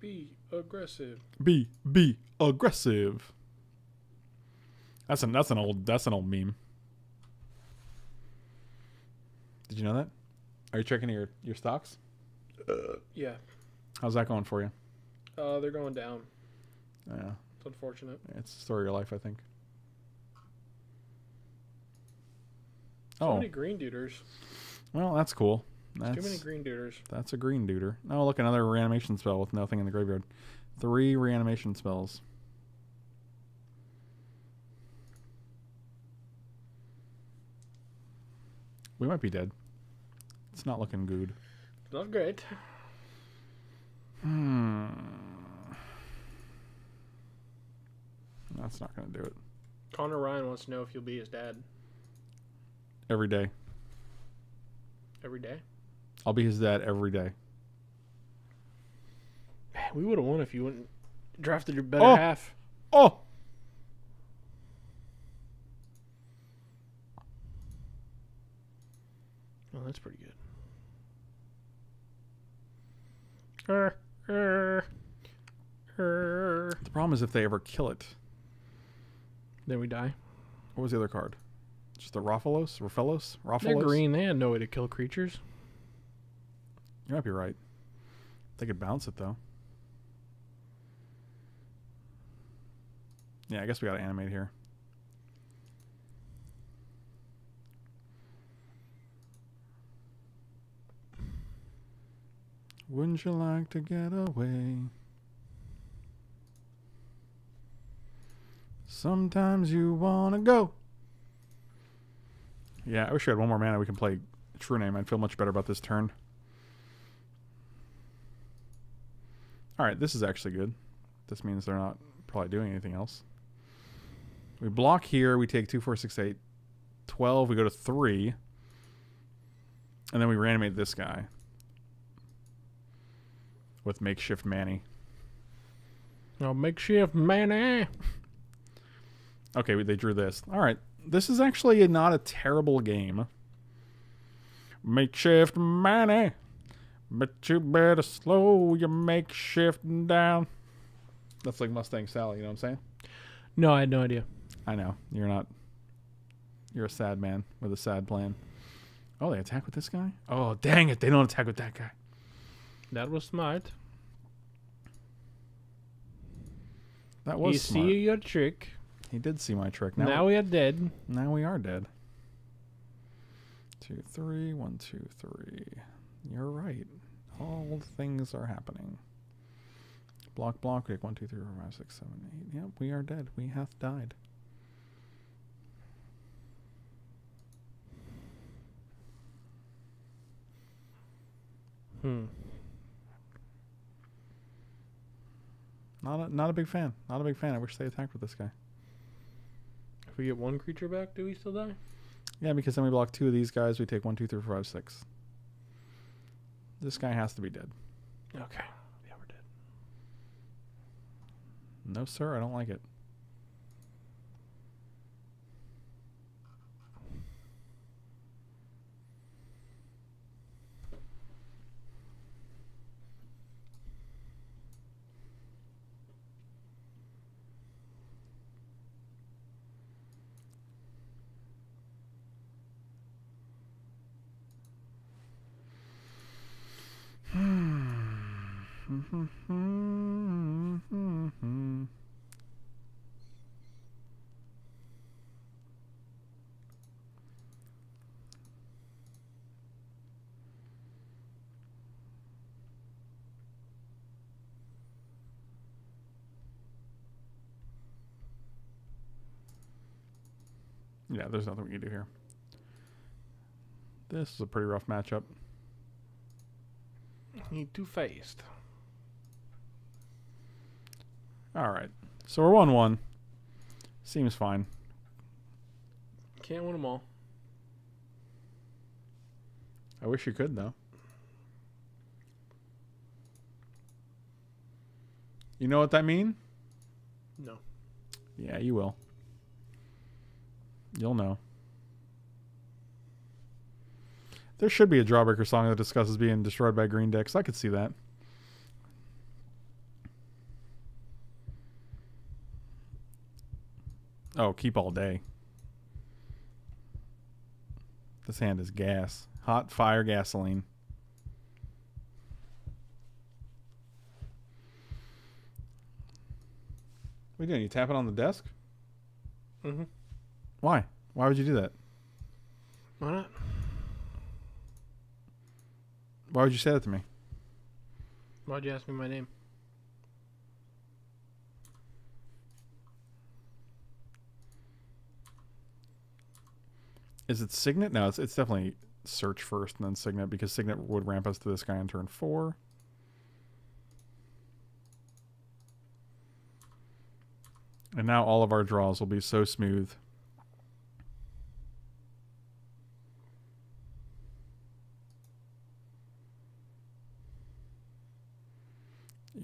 B: Be aggressive.
A: Be be aggressive. That's an that's an old that's an old meme. Did you know that? Are you checking your your stocks?
B: Uh, Yeah.
A: How's that going for you?
B: Uh, they're going down.
A: Yeah,
B: It's unfortunate.
A: it's the story of your life, I think.
B: So
A: oh,
B: many green duders.
A: well, that's cool.
B: Too many green duders.
A: that's a green duder. Oh, look, another reanimation spell with nothing in the graveyard. Three reanimation spells. We might be dead. It's not looking good.
B: Not great.
A: Hmm. That's not going to do it.
B: Connor Ryan wants to know if you'll be his dad
A: Every day.
B: every day.
A: I'll be his dad every day.
B: Man, we would have won if you wouldn't drafted your better
A: Oh.
B: half.
A: Oh!
B: Oh, that's pretty good. Er, er, er.
A: The problem is if they ever kill it.
B: Then we die.
A: What was the other card? Just the Rofellos? Rofellos? Rofellos?
B: They're green. They had no way to kill creatures.
A: You might be right. They could bounce it though. Yeah, I guess we gotta animate here. Wouldn't you like to get away? Sometimes you wanna go. Yeah, I wish we had one more mana we can play True Name. I'd feel much better about this turn. Alright, this is actually good. This means they're not probably doing anything else. We block here, we take 2, 4, 6, 8, 12, we go to 3. And then we reanimate this guy. With makeshift Manny.
B: Oh, makeshift Manny.
A: Okay, they drew this. All right, this is actually not a terrible game. Makeshift money, but you better slow your makeshift down. That's like Mustang Sally, you know what I'm saying?
B: No, I had no idea.
A: I know you're not. You're a sad man with a sad plan. Oh, they attack with this guy? Oh, dang it! They don't attack with that guy.
B: That was smart.
A: That was
B: you
A: smart.
B: see your trick.
A: He did see my trick. Now,
B: Now, we are dead.
A: Now we are dead. Two, three, one, two, three. You're right. All things are happening. Block, block, take one, two, three, four, five, six, seven, eight. Yep, we are dead. We hath died.
B: Hmm.
A: Not a, not a big fan. Not a big fan. I wish they attacked with this guy.
B: If we get one creature back, do we still die?
A: Yeah, because then we block two of these guys. We take one, two, three, four, five, six. This guy has to be dead.
B: Okay. Yeah, we're dead.
A: No, sir. I don't like it. Yeah, there's nothing we can do here. This is a pretty rough matchup.
B: He two faced.
A: All right. So we're 1 1. Seems fine.
B: Can't win them all.
A: I wish you could, though. You know what that mean?
B: No.
A: Yeah, you will. You'll know. There should be a Drawbreaker song that discusses being destroyed by green decks. I could see that. Oh, keep all day. This hand is gas. Hot fire gasoline. What are you doing? You tapping on the desk?
B: Mm-hmm.
A: Why? Why would you do that?
B: Why not?
A: Why would you say that to me?
B: Why'd you ask me my name?
A: Is it Signet? No, it's, it's definitely search first and then Signet because Signet would ramp us to this guy in turn four. And now all of our draws will be so smooth.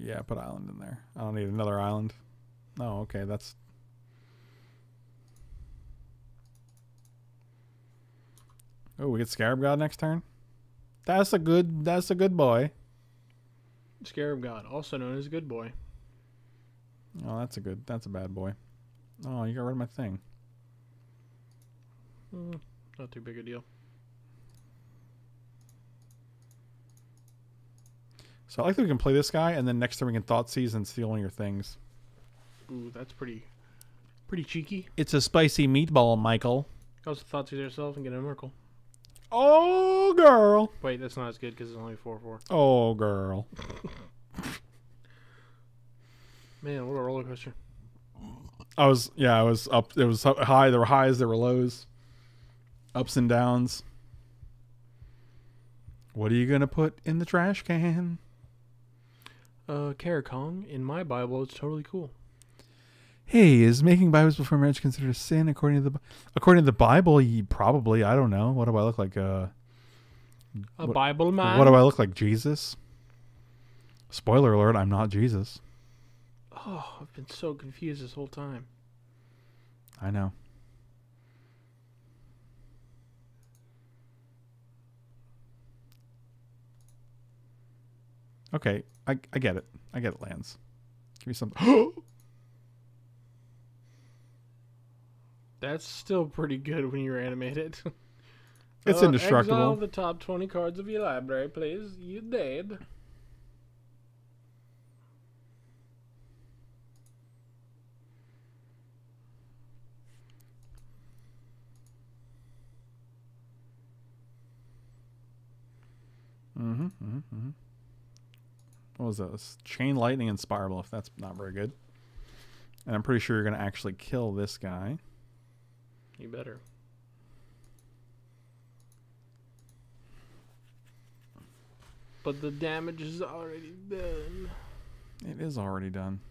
A: Yeah, put island in there. I don't need another island. Oh, okay, that's Oh, we get Scarab God next turn. That's a good. That's a good boy.
B: Scarab God, also known as Good Boy.
A: Oh, that's a good. That's a bad boy. Oh, you got rid of my thing.
B: Mm, not too big a deal.
A: So I like that we can play this guy, and then next turn we can Thoughtseize and steal one of your things.
B: Ooh, that's pretty, pretty cheeky.
A: It's a spicy meatball, Michael.
B: Also thought to yourself and get a miracle.
A: Oh, girl.
B: Wait, that's not as good because it's only four four.
A: Oh, girl.
B: Man, what a roller coaster.
A: I was yeah, I was up. It was high. There were highs. There were lows. Ups and downs. What are you gonna put in the trash can?
B: Uh, Karakong, in my Bible, it's totally cool.
A: Hey, is making Bibles before marriage considered a sin according to the according to the Bible? You probably. I don't know. What do I look like? Uh,
B: A
A: What-
B: Bible man.
A: what do I look like? Jesus. Spoiler alert: I'm not Jesus.
B: Oh, I've been so confused this whole time.
A: I know. Okay, I I get it. I get it, Lance. Give me something.
B: That's still pretty good when you're animated.
A: It's
B: Uh,
A: indestructible.
B: Exile the top 20 cards of your library, please. You dead.
A: Mm-hmm, mm-hmm, mm-hmm. What was this? Chain lightning and spiral. If that's not very good. And I'm pretty sure you're gonna actually kill this guy.
B: You better. But the damage is already done.
A: It is already done.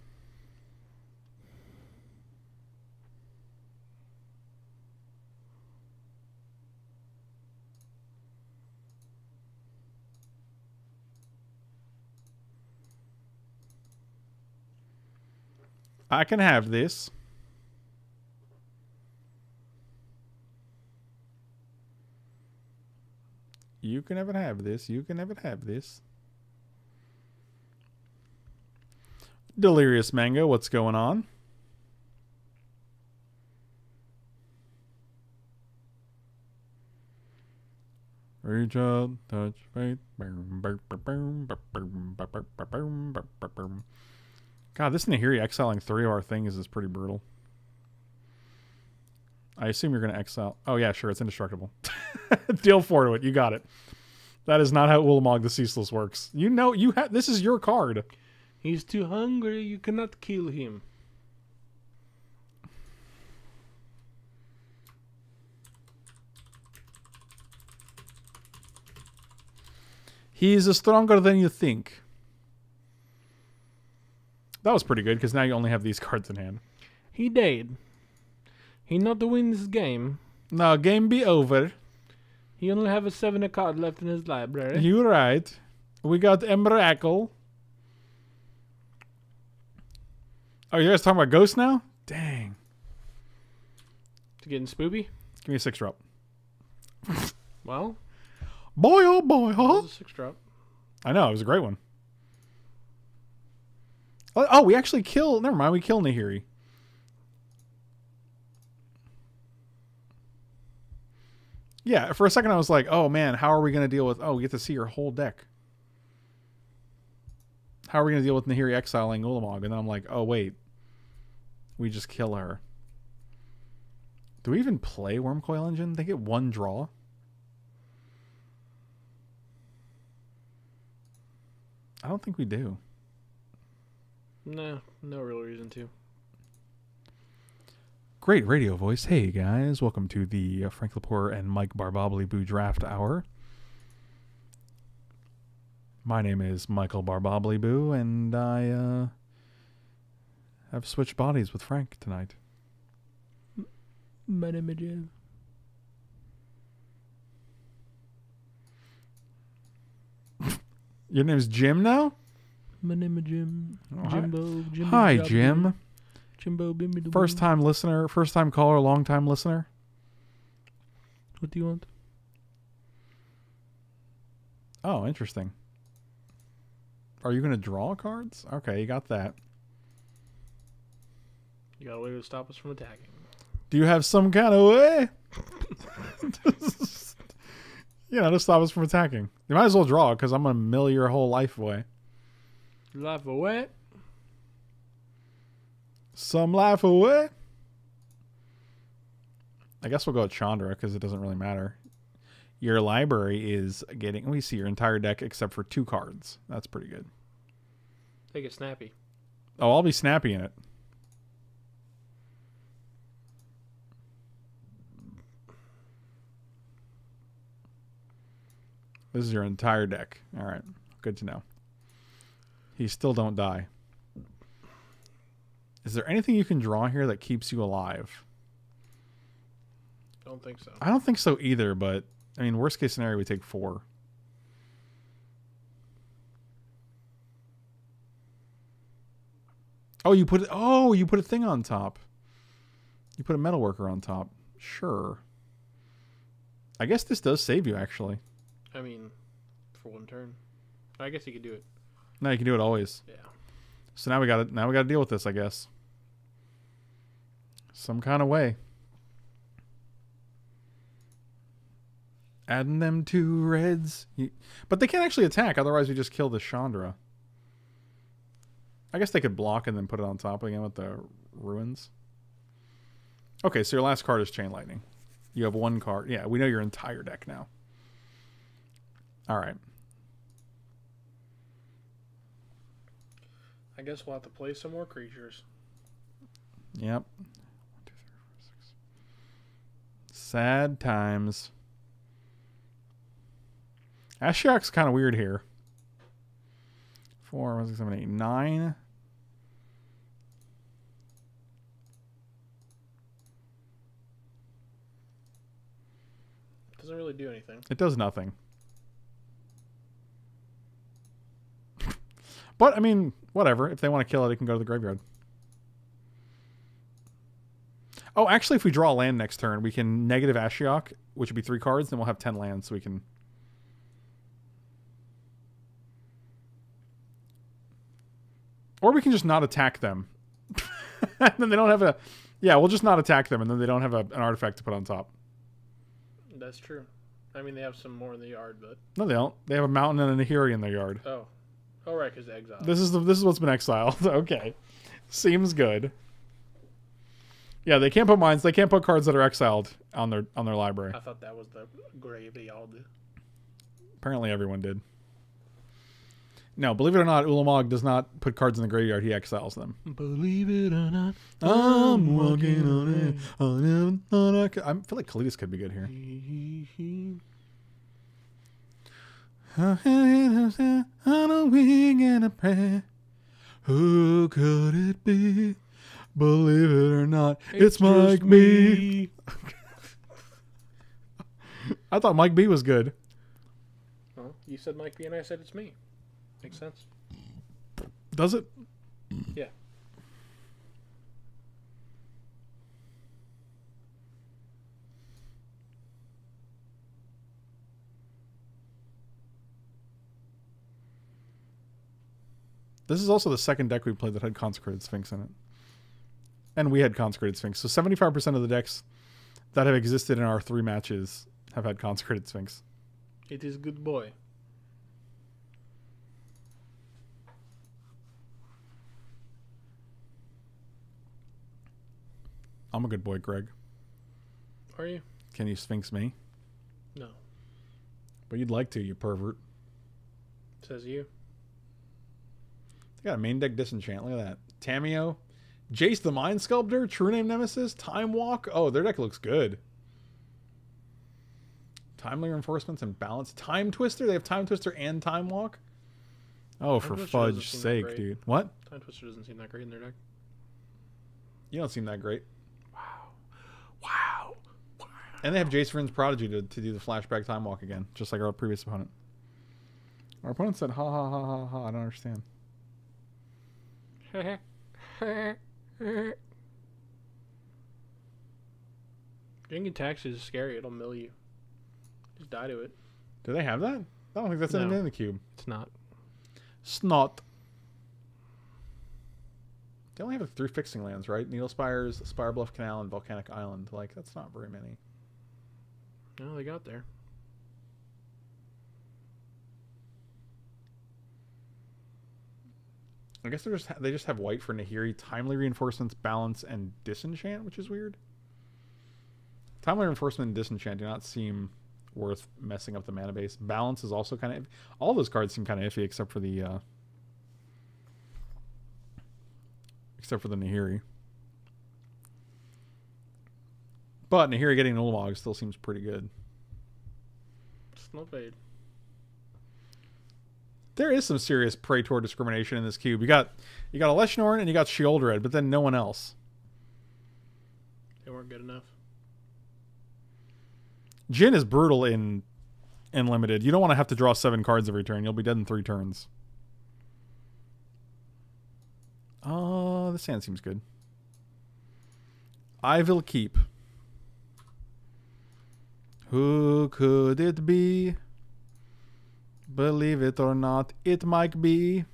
A: I can have this. You can it have this. You can it have this. Delirious Mango, what's going on? Reach out, touch faith. God, this Nahiri exiling three of our things is pretty brutal. I assume you're going to exile. Oh, yeah, sure. It's indestructible. Deal four to it. You got it. That is not how Ulamog the Ceaseless works. You know, you have this is your card.
B: He's too hungry. You cannot kill him.
A: He is stronger than you think. That was pretty good because now you only have these cards in hand.
B: He dead. He not to win this game.
A: Now game be over.
B: He only have a seven card left in his library.
A: You right. We got Emrakul. Oh, you guys talking about ghosts now? Dang.
B: to getting spoopy.
A: Give me a six drop.
B: Well,
A: Boy, oh boy,
B: that
A: huh?
B: was a six drop.
A: I know, it was a great one. Oh, oh, we actually kill. Never mind, we kill Nahiri. Yeah, for a second I was like, oh man, how are we going to deal with. Oh, we get to see her whole deck. How are we going to deal with Nahiri exiling Ulamog? And then I'm like, oh wait. We just kill her. Do we even play Wurmcoil Engine? They get one draw. I don't think we do.
B: No, no real reason to.
A: Great radio voice. Hey guys, welcome to the uh, Frank Lepore and Mike Barbobly Boo Draft Hour. My name is Michael Barbobly Boo, and I uh, have switched bodies with Frank tonight.
B: My name is Jim.
A: Your name's Jim now?
B: My name is Jim.
A: Hi.
B: Jimbo. Jimbo
A: Hi,
B: Jobby.
A: Jim.
B: Jimbo, bimmy
A: first time listener, first time caller, long time listener.
B: What do you want?
A: Oh, interesting. Are you going to draw cards? Okay, you got that.
B: You got a way to stop us from attacking.
A: Do you have some kind of way? you know, to stop us from attacking. You might as well draw because I'm gonna mill your whole life away.
B: Life away.
A: Some life away. I guess we'll go with Chandra because it doesn't really matter. Your library is getting. We see your entire deck except for two cards. That's pretty good.
B: Take it snappy.
A: Oh, I'll be snappy in it. This is your entire deck. All right. Good to know. He still don't die. Is there anything you can draw here that keeps you alive?
B: Don't think so.
A: I don't think so either, but I mean, worst case scenario, we take four. Oh, you put it. Oh, you put a thing on top. You put a metal worker on top. Sure. I guess this does save you, actually.
B: I mean, for one turn. I guess you could do it.
A: No, you can do it always.
B: Yeah.
A: So now we got to now we got to deal with this, I guess. Some kind of way. Adding them two reds, but they can't actually attack. Otherwise, we just kill the Chandra. I guess they could block and then put it on top again with the ruins. Okay, so your last card is Chain Lightning. You have one card. Yeah, we know your entire deck now. All right.
B: I guess we'll have to play some more creatures.
A: Yep. One, two, three, four, six. Sad times. Ashiok's kind of weird here. Four, one, six, seven, eight, nine.
B: Doesn't really do anything.
A: It does nothing. but I mean, whatever. If they want to kill it, it can go to the graveyard. Oh, actually, if we draw a land next turn, we can negative Ashiok, which would be three cards. Then we'll have ten lands, so we can. Or we can just not attack them. and then they don't have a. Yeah, we'll just not attack them, and then they don't have a, an artifact to put on top.
B: That's true. I mean, they have some more in the yard, but
A: No, they don't. They have a mountain and a Nahiri in their yard.
B: oh, oh right, because exile.
A: This is the this is what's been exiled. okay, seems good. Yeah, they can't put mines. They can't put cards that are exiled on their on their library.
B: I thought that was the graveyard.
A: Apparently, everyone did. No, believe it or not, Ulamog does not put cards in the graveyard. He exiles them.
B: Believe it or not,
A: I'm walking on it. I never thought I could. I feel like Kalitas could be good here. On a wing and a prayer. Who could it be? Believe it or not, it's, Mike B. I thought Mike B was good.
B: Well, you said Mike B, and I said it's me. Makes sense.
A: Does it?
B: Yeah.
A: This is also the second deck we played that had Consecrated Sphinx in it. And we had Consecrated Sphinx. So 75% of the decks that have existed in our three matches have had Consecrated Sphinx.
B: It is good boy.
A: I'm a good boy, Greg.
B: Are you?
A: Can you Sphinx me?
B: No.
A: But you'd like to, you pervert.
B: Says you.
A: They got a main deck disenchant. Look at that. Tamiyo. Jace the Mind Sculptor. True Name Nemesis. Time Walk. Oh, their deck looks good. Timely Reinforcements and Balance. Timetwister. They have Timetwister and Time Walk. Oh, for
B: Twister
A: fudge sake, dude. What?
B: Timetwister doesn't seem that great in their deck.
A: You don't seem that great.
B: Wow. Wow.
A: And they have Jace Vryn's Prodigy to, to do the flashback time walk again, just like our previous opponent. Our opponent said, ha ha ha ha ha, I don't understand.
B: Getting attacks is scary. It'll mill you. Just die to it.
A: Do they have that? I don't think that's in,
B: No.
A: in the cube.
B: It's not.
A: Snot. They only have three fixing lands, right? Needle Spires, Spirebluff Canal, and Volcanic Island. Like, that's not very many.
B: No, they got there.
A: I guess they just have white for Nahiri, timely reinforcements, balance, and disenchant, which is weird. Timely reinforcement and disenchant do not seem worth messing up the mana base. Balance is also kind of all those cards seem kind of iffy except for the uh except for the Nahiri. But Nahiri getting Ulamog still seems pretty good.
B: Snowfade.
A: There is some serious Praetor discrimination in this cube. You got you got a Elesh Norn and you got Sheoldred, but then no one else.
B: They weren't good enough.
A: Jin is brutal in in limited. You don't want to have to draw seven cards every turn. You'll be dead in three turns. Oh, the sand seems good. I will keep. Who could it be? Believe it or not, it might be.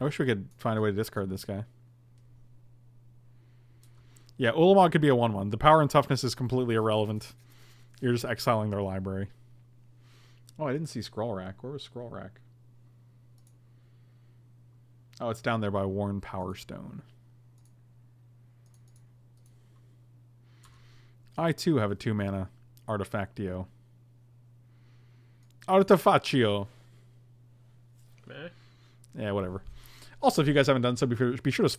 A: I wish we could find a way to discard this guy. Yeah, Ulamog could be a 1 1. The power and toughness is completely irrelevant. You're just exiling their library. Oh, I didn't see Scroll Rack. Where was Scroll Rack? Oh, it's down there by Worn Powerstone. I too have a 2 mana Artifactio. Artefaccio.
B: Meh.
A: Yeah, whatever. Also, if you guys haven't done so, be sure, be sure to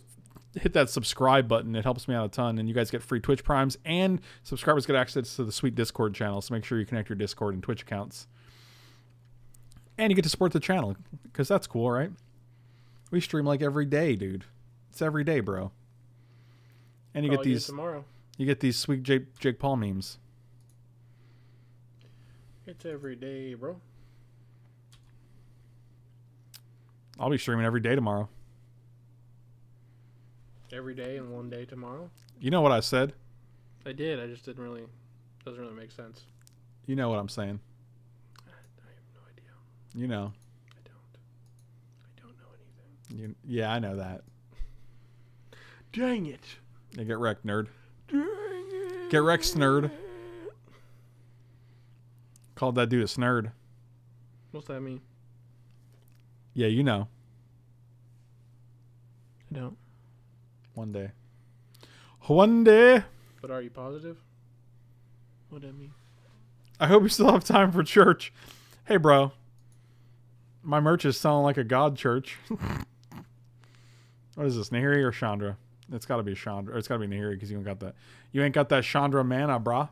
A: hit that subscribe button. It helps me out a ton, and you guys get free Twitch primes, and subscribers get access to the sweet Discord channel. So make sure you connect your Discord and Twitch accounts, and you get to support the channel because that's cool, right? We stream like every day, dude. It's every day, bro. And you get
B: Probably it
A: these,
B: tomorrow.
A: you get these sweet Jake, Jake Paul memes.
B: It's every day, bro.
A: I'll be streaming every day tomorrow.
B: Every day and one day tomorrow.
A: You know what I said.
B: I did. I just didn't really. Doesn't really make sense.
A: You know what I'm saying.
B: I have no idea.
A: You know.
B: I don't. I don't know anything.
A: You, yeah, I know that.
B: Dang it.
A: Yeah, get wrecked, nerd.
B: Dang it.
A: Get wrecked, snurd. Called that dude a snurd.
B: What's that mean?
A: Yeah, you know.
B: I don't.
A: One day. One day.
B: But are you positive? What that mean?
A: I hope you still have time for church. Hey, bro. My merch is selling like a god church. what is this, Nahiri or Chandra? It's got to be Chandra. Or it's got to be Nahiri because you ain't got that. You ain't got that Chandra mana, brah.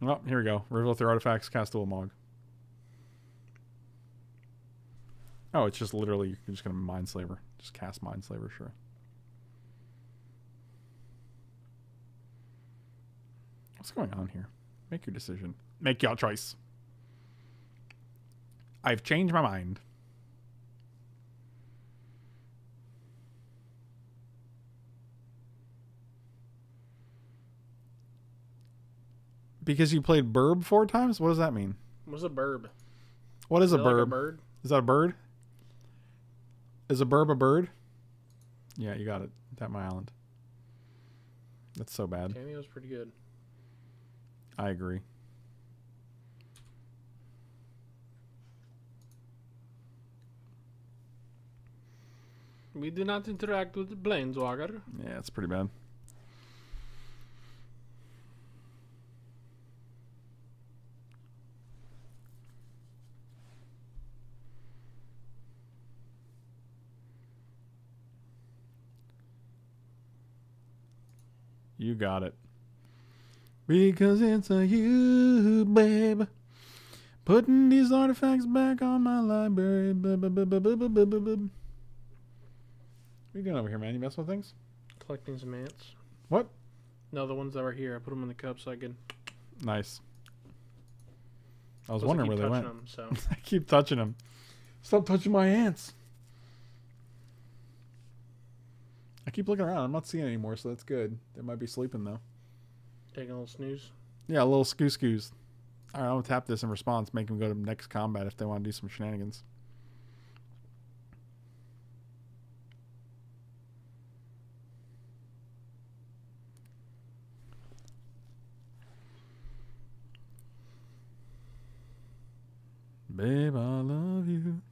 A: Oh, here we go. Reveal their artifacts, cast a Mog. Oh, it's just literally you're just gonna Mindslaver. Just cast Mindslaver, sure. What's going on here? Make your decision. Make your choice. I've changed my mind. Because you played Burb four times? What does that mean?
B: What's a burb?
A: What is,
B: Is
A: a
B: it like
A: burb?
B: bird?
A: Is that a bird? Is a burb a bird? Yeah, you got it. That my island. That's so bad.
B: Cameo's pretty good.
A: I agree.
B: We do not interact with the Planeswalker.
A: Yeah, it's pretty bad. You got it. Because it's a you, babe. Putting these artifacts back on my library. What are you doing over here, man? You messing with things?
B: Collecting some ants.
A: What?
B: No, the ones that were here. I put them in the cup so I could.
A: Nice. I was
B: plus I
A: wondering where they went.
B: touching 'em, so
A: I keep touching them. Stop touching my ants. I keep looking around. I'm not seeing anymore, so that's good. They might be sleeping though.
B: taking a little snooze.
A: Yeah, a little skoo skoos. All right, I'm gonna tap this in response, make them go to next combat if they want to do some shenanigans. Babe, I love you.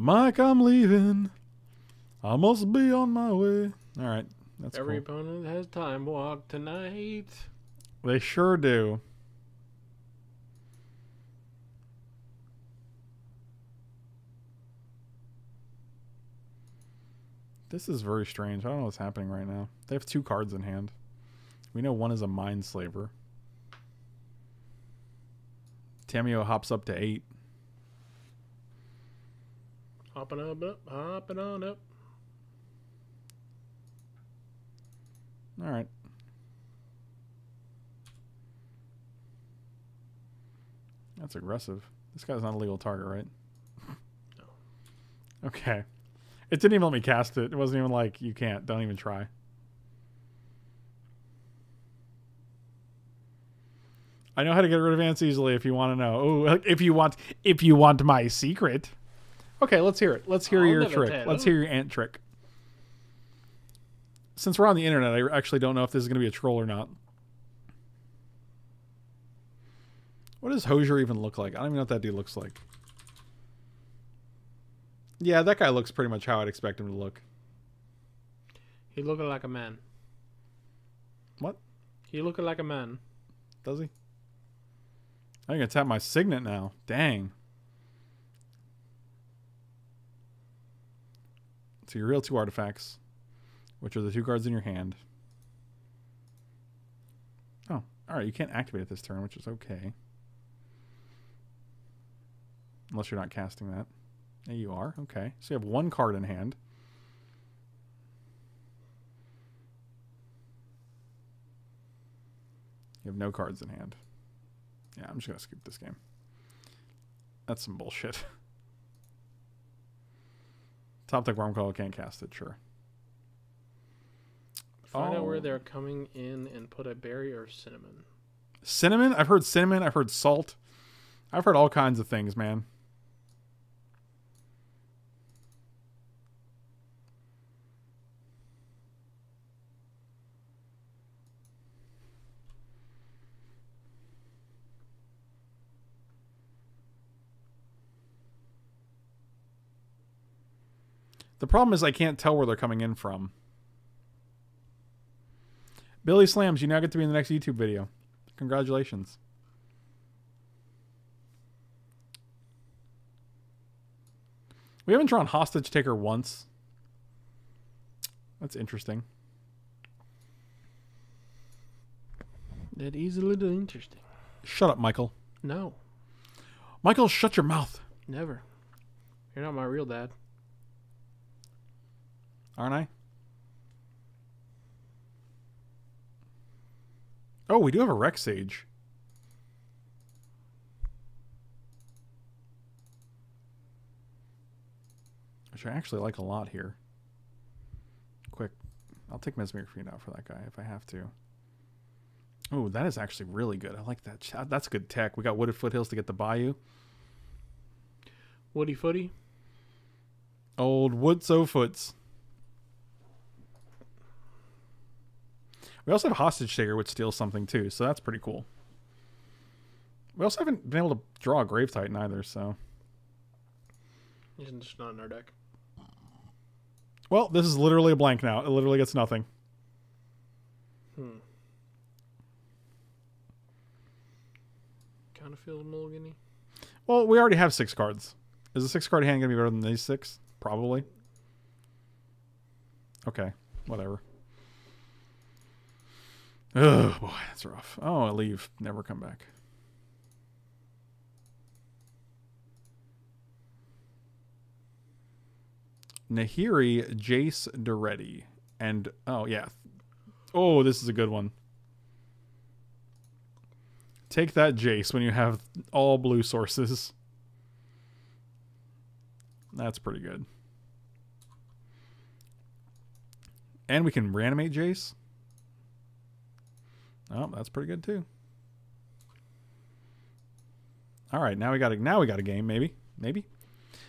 A: Mike, I'm leaving. I must be on my way. All right, that's
B: Every
A: cool.
B: opponent has time walk tonight.
A: They sure do. This is very strange. I don't know what's happening right now. They have two cards in hand. We know one is a mind slaver. Tamiyo hops up to eight.
B: Hopping up, up, hopping on up.
A: All right. That's aggressive. This guy's not a legal target, right?
B: No.
A: Okay. It didn't even let me cast it. It wasn't even like you can't. Don't even try. I know how to get rid of ants easily if you want to know. Oh, if you want if you want my secret. Okay, let's hear it. Let's hear oh,
B: I'll
A: your trick.
B: tell.
A: Let's hear your ant trick. Since we're on the internet, I actually don't know if this is going to be a troll or not. What does Hosier even look like? I don't even know what that dude looks like. Yeah, that guy looks pretty much how I'd expect him to look.
B: He looking like a man.
A: What?
B: He looking like a man.
A: Does he? I'm gonna tap my signet now. Dang. So your real two artifacts, which are the two cards in your hand. Oh, all right. You can't activate it this turn, which is okay. Unless you're not casting that. Yeah, you are. Okay. So you have one card in hand. You have no cards in hand. Yeah, I'm just gonna skip this game. That's some bullshit. Top deck Wurmcoil can't cast it, sure.
B: Find out
A: Oh.
B: where they're coming in and put a berry or cinnamon.
A: Cinnamon? I've heard cinnamon, I've heard salt. I've heard all kinds of things, man. The problem is I can't tell where they're coming in from. Billy Slams, you now get to be in the next YouTube video. Congratulations. We haven't drawn hostage taker once. That's interesting.
B: That is a little interesting.
A: Shut up, Michael.
B: No,
A: Michael, shut your mouth.
B: never. You're not my real dad.
A: Aren't I? Oh, we do have a Rec Sage. Which I actually like a lot here. Quick. I'll take Mesmeric Fiend out for that guy if I have to. Oh, that is actually really good. I like that. That's good tech. We got Wooded Foothills to get the Bayou.
B: Woody Footy.
A: Old Woodso Foots. We also have Hostage Taker, which steals something too, so that's pretty cool. We also haven't been able to draw a Grave Titan either, so.
B: He's just not in our deck.
A: Well, this is literally a blank now. It literally gets nothing.
B: Hmm. Kind of feels mulligan
A: Well, we already have six cards. Is a six card hand going to be better than these six? Probably. Okay, whatever. Ugh, boy, that's rough. Oh, I leave. Never come back. Nahiri, Jace, Daretti. And, oh, yeah. Oh, this is a good one. Take that, Jace, when you have all blue sources. That's pretty good. And we can reanimate Jace. Oh, that's pretty good too. All right, now we got a now we got a game. Maybe, maybe.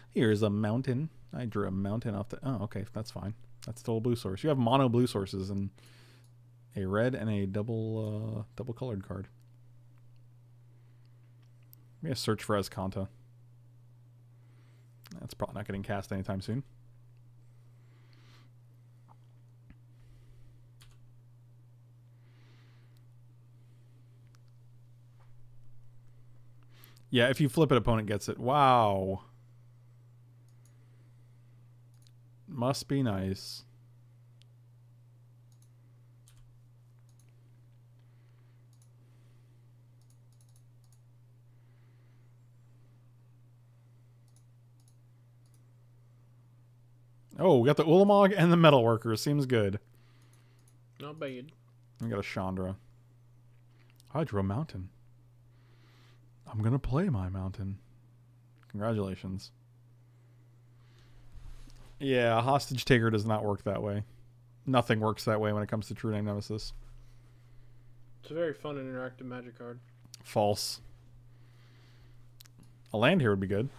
A: Here's a mountain. I drew a mountain off the. Oh, okay, that's fine. That's still a blue source. You have mono blue sources and a red and a double uh, double colored card. We have search for Azcanta. That's probably not getting cast anytime soon. Yeah, if you flip it, opponent gets it. Wow. Must be nice. Oh, we got the Ulamog and the Metalworker. Seems good.
B: Not bad.
A: We got a Chandra. Hydro Mountain. I'm gonna play my mountain. Congratulations. Yeah, hostage taker does not work that way. Nothing works that way when it comes to True Name Nemesis.
B: It's a very fun and interactive magic card.
A: False. A land here would be good.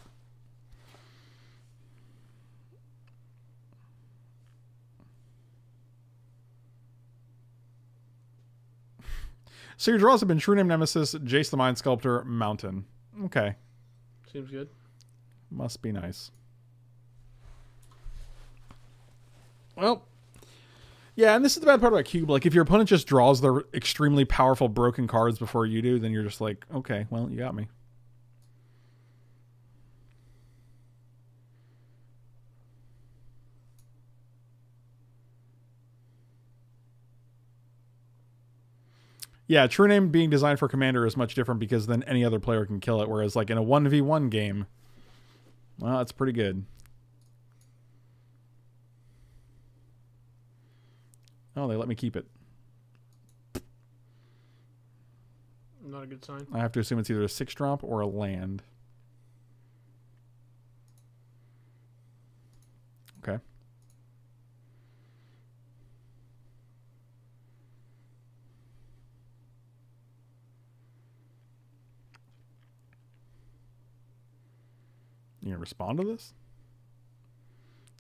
A: So your draws have been True Name Nemesis, Jace the Mind Sculptor, Mountain. Okay.
B: Seems good.
A: Must be nice. Well, yeah, and this is the bad part about Cube. Like, if your opponent just draws their extremely powerful broken cards before you do, then you're just like, okay, well, you got me. Yeah, True Name being designed for Commander is much different because then any other player can kill it. Whereas, like in a one v one game, well, that's pretty good. Oh, they let me keep it.
B: Not a good sign.
A: I have to assume it's either a six drop or a land. Okay. You respond to this?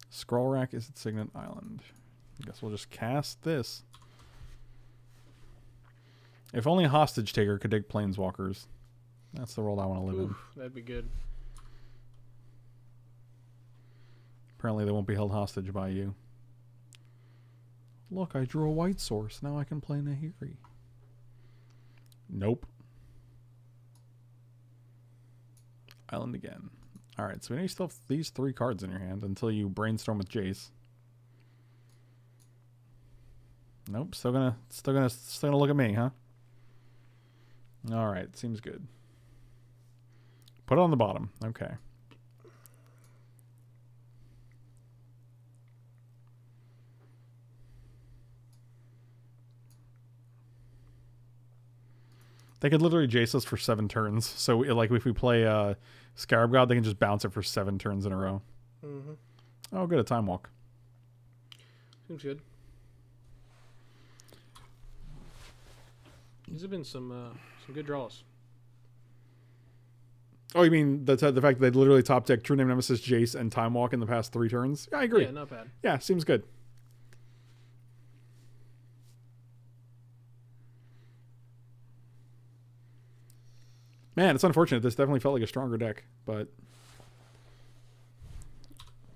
A: Scroll rack is at Signet Island. I guess we'll just cast this. If only a Hostage Taker could dig Planeswalkers. That's the world I want to live in.
B: That'd be good.
A: Apparently, they won't be held hostage by you. Look, I drew a white source. Now I can play Nahiri. Nope. Island again. Alright, so we know you still have these three cards in your hand until you brainstorm with Jace. Nope, still gonna still gonna still gonna look at me, huh? Alright, seems good. Put it on the bottom. Okay. They could literally Jace us for seven turns. So, like, if we play uh, Scarab God, they can just bounce it for seven turns in a row.
B: Mm-hmm.
A: Oh, good, a time walk.
B: Seems good. These have been some uh, some good draws.
A: Oh, you mean the the fact that they literally top deck True Name Nemesis, Jace, and Time Walk in the past three turns? Yeah, I agree.
B: Yeah, not bad.
A: Yeah, seems good. Man, it's unfortunate. This definitely felt like a stronger deck, but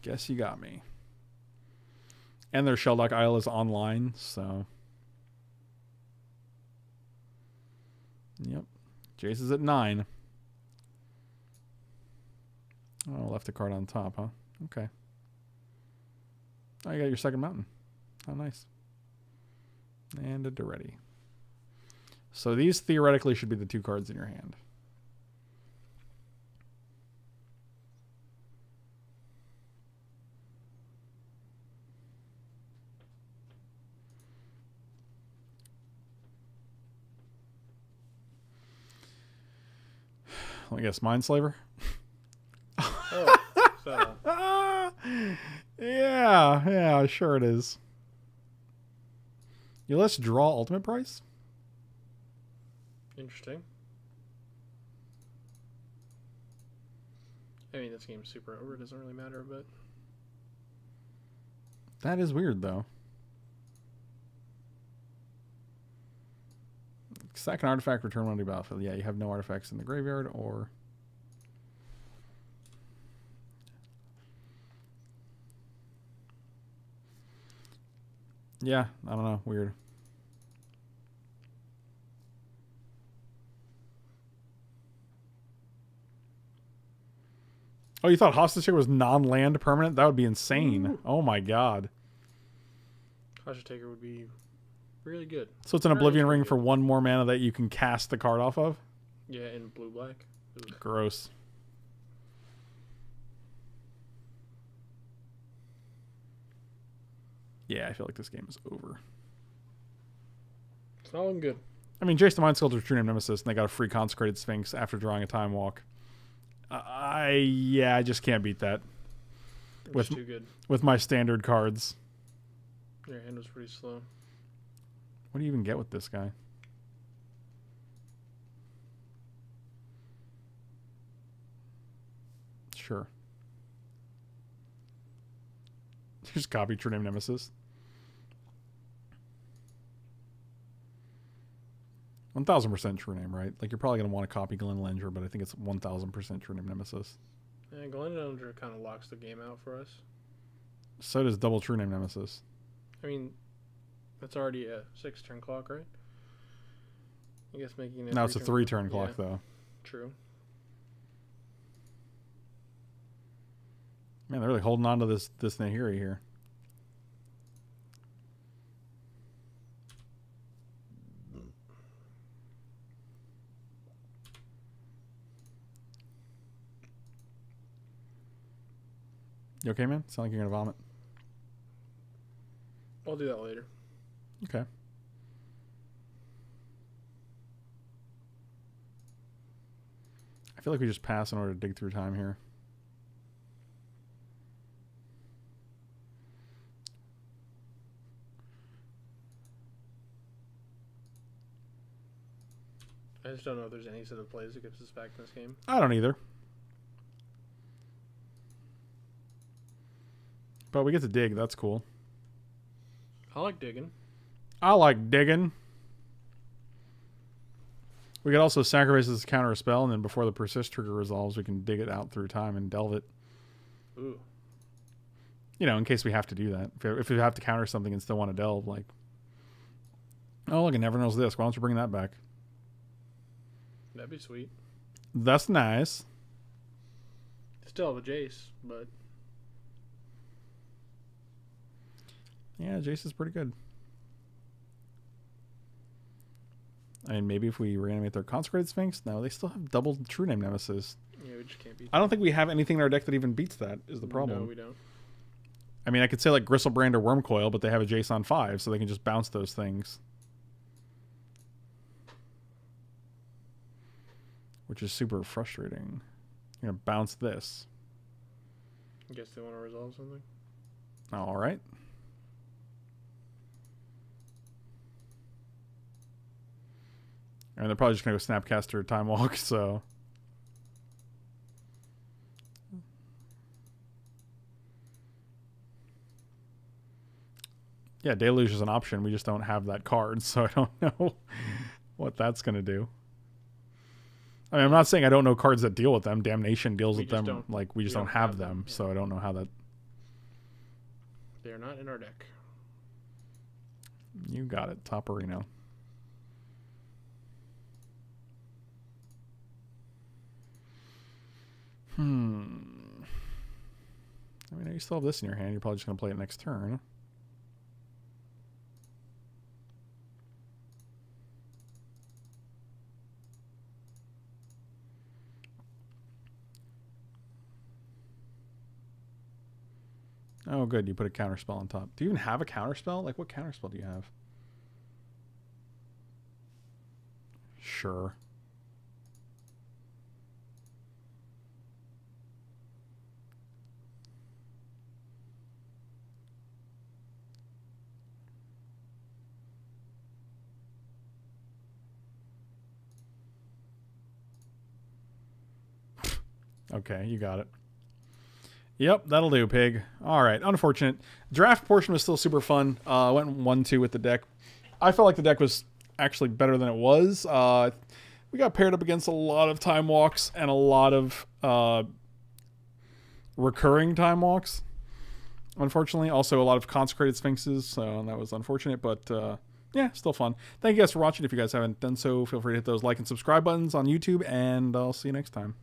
A: guess you got me. And their Shelldock Isle is online, so Yep. Jace is at nine. Oh, left a card on top, huh? Okay. Oh, you got your second mountain. Oh, nice. And a Daretti. So these theoretically should be the two cards in your hand. I guess Mindslaver.
B: Oh, so,
A: Ah, yeah, yeah, sure it is. You let's draw ultimate price.
B: interesting. I mean, this game's super over. It doesn't really matter, but
A: That is weird though. Second artifact, return one to battlefield. Yeah, you have no artifacts in the graveyard or. Yeah, I don't know. Weird. Oh, you thought hostage Taker was non-land permanent? That would be insane.
B: Ooh.
A: Oh my god.
B: Hostage Taker would be really good.
A: So it's an
B: Very
A: Oblivion Ring
B: good.
A: for one more mana that you can cast the card off of?
B: Yeah, in blue black.
A: Gross. Yeah, I feel like this game is over.
B: It's not looking good.
A: I mean, the Mind Sculptor True Name Nemesis, and they got a free Consecrated Sphinx after drawing a Time Walk. I yeah, I just can't beat that
B: It's
A: With-
B: too good.
A: with my standard cards.
B: Your hand was pretty slow.
A: What do you even get with this guy? Sure. Just copy True Name Nemesis. One thousand percent True Name, right? Like you're probably gonna want to copy Glen Elendra, but I think it's one thousand percent True Name Nemesis.
B: Yeah, Glenn Glendonder kind of locks the game out for us.
A: So does Double True Name Nemesis.
B: I mean, that's already a six turn clock, right? I guess making it.
A: Now it's a three turn clock
B: Yeah,
A: though.
B: True.
A: Man, they're really holding on to this this Nahiri here. You okay, man? Sound like you're gonna vomit.
B: I'll do that later.
A: Okay. I feel like we just pass in order to dig through time here.
B: I just don't know if there's any set of plays that gets us back in this game.
A: I don't either. But we get to dig. That's cool.
B: I like digging.
A: I like digging. We could also sacrifice this counter a spell, and then before the persist trigger resolves, we can dig it out through time and delve it.
B: Ooh.
A: You know, in case we have to do that. If, if we have to counter something and still want to delve, like, oh look, it never knows this. Why don't you bring that back?
B: That'd be sweet.
A: That's nice.
B: Still have a Jace, but
A: Yeah, Jace is pretty good. I mean, maybe if we reanimate their consecrated sphinx. No, they still have double true name nemesis.
B: yeah, we just can't beat.
A: I don't think we have anything in our deck that even beats that. Is the problem?
B: No, we don't.
A: I mean, I could say like Griselbrand or Wurmcoil, but they have a Jace on five, so they can just bounce those things. Which is super frustrating. You're gonna bounce this.
B: I guess they want to resolve something.
A: All right. And they're probably just gonna go Snapcaster Time Walk, so. Yeah, Deluge is an option. We just don't have that card, so I don't know what that's gonna do. I mean, I'm not saying I don't know cards that deal with them. Damnation deals
B: We
A: with them. Like we just
B: we
A: don't,
B: don't
A: have,
B: have them,
A: them,
B: yeah.
A: so I don't know how that.
B: They are not in our deck.
A: You got it, Toporino. Hmm. I mean, you still have this in your hand. You're probably just going to play it next turn. Oh, good. You put a counter spell on top. Do you even have a counter spell? Like, what counter spell do you have? Sure. Okay, you got it. Yep, that'll do, pig. All right, unfortunate. Draft portion was still super fun. Uh, I went one two with the deck. I felt like the deck was actually better than it was. Uh, we got paired up against a lot of time walks and a lot of uh, recurring time walks. Unfortunately, also a lot of consecrated sphinxes, so that was unfortunate. But uh, yeah, still fun. Thank you guys for watching. If you guys haven't done so, feel free to hit those like and subscribe buttons on YouTube, and I'll see you next time.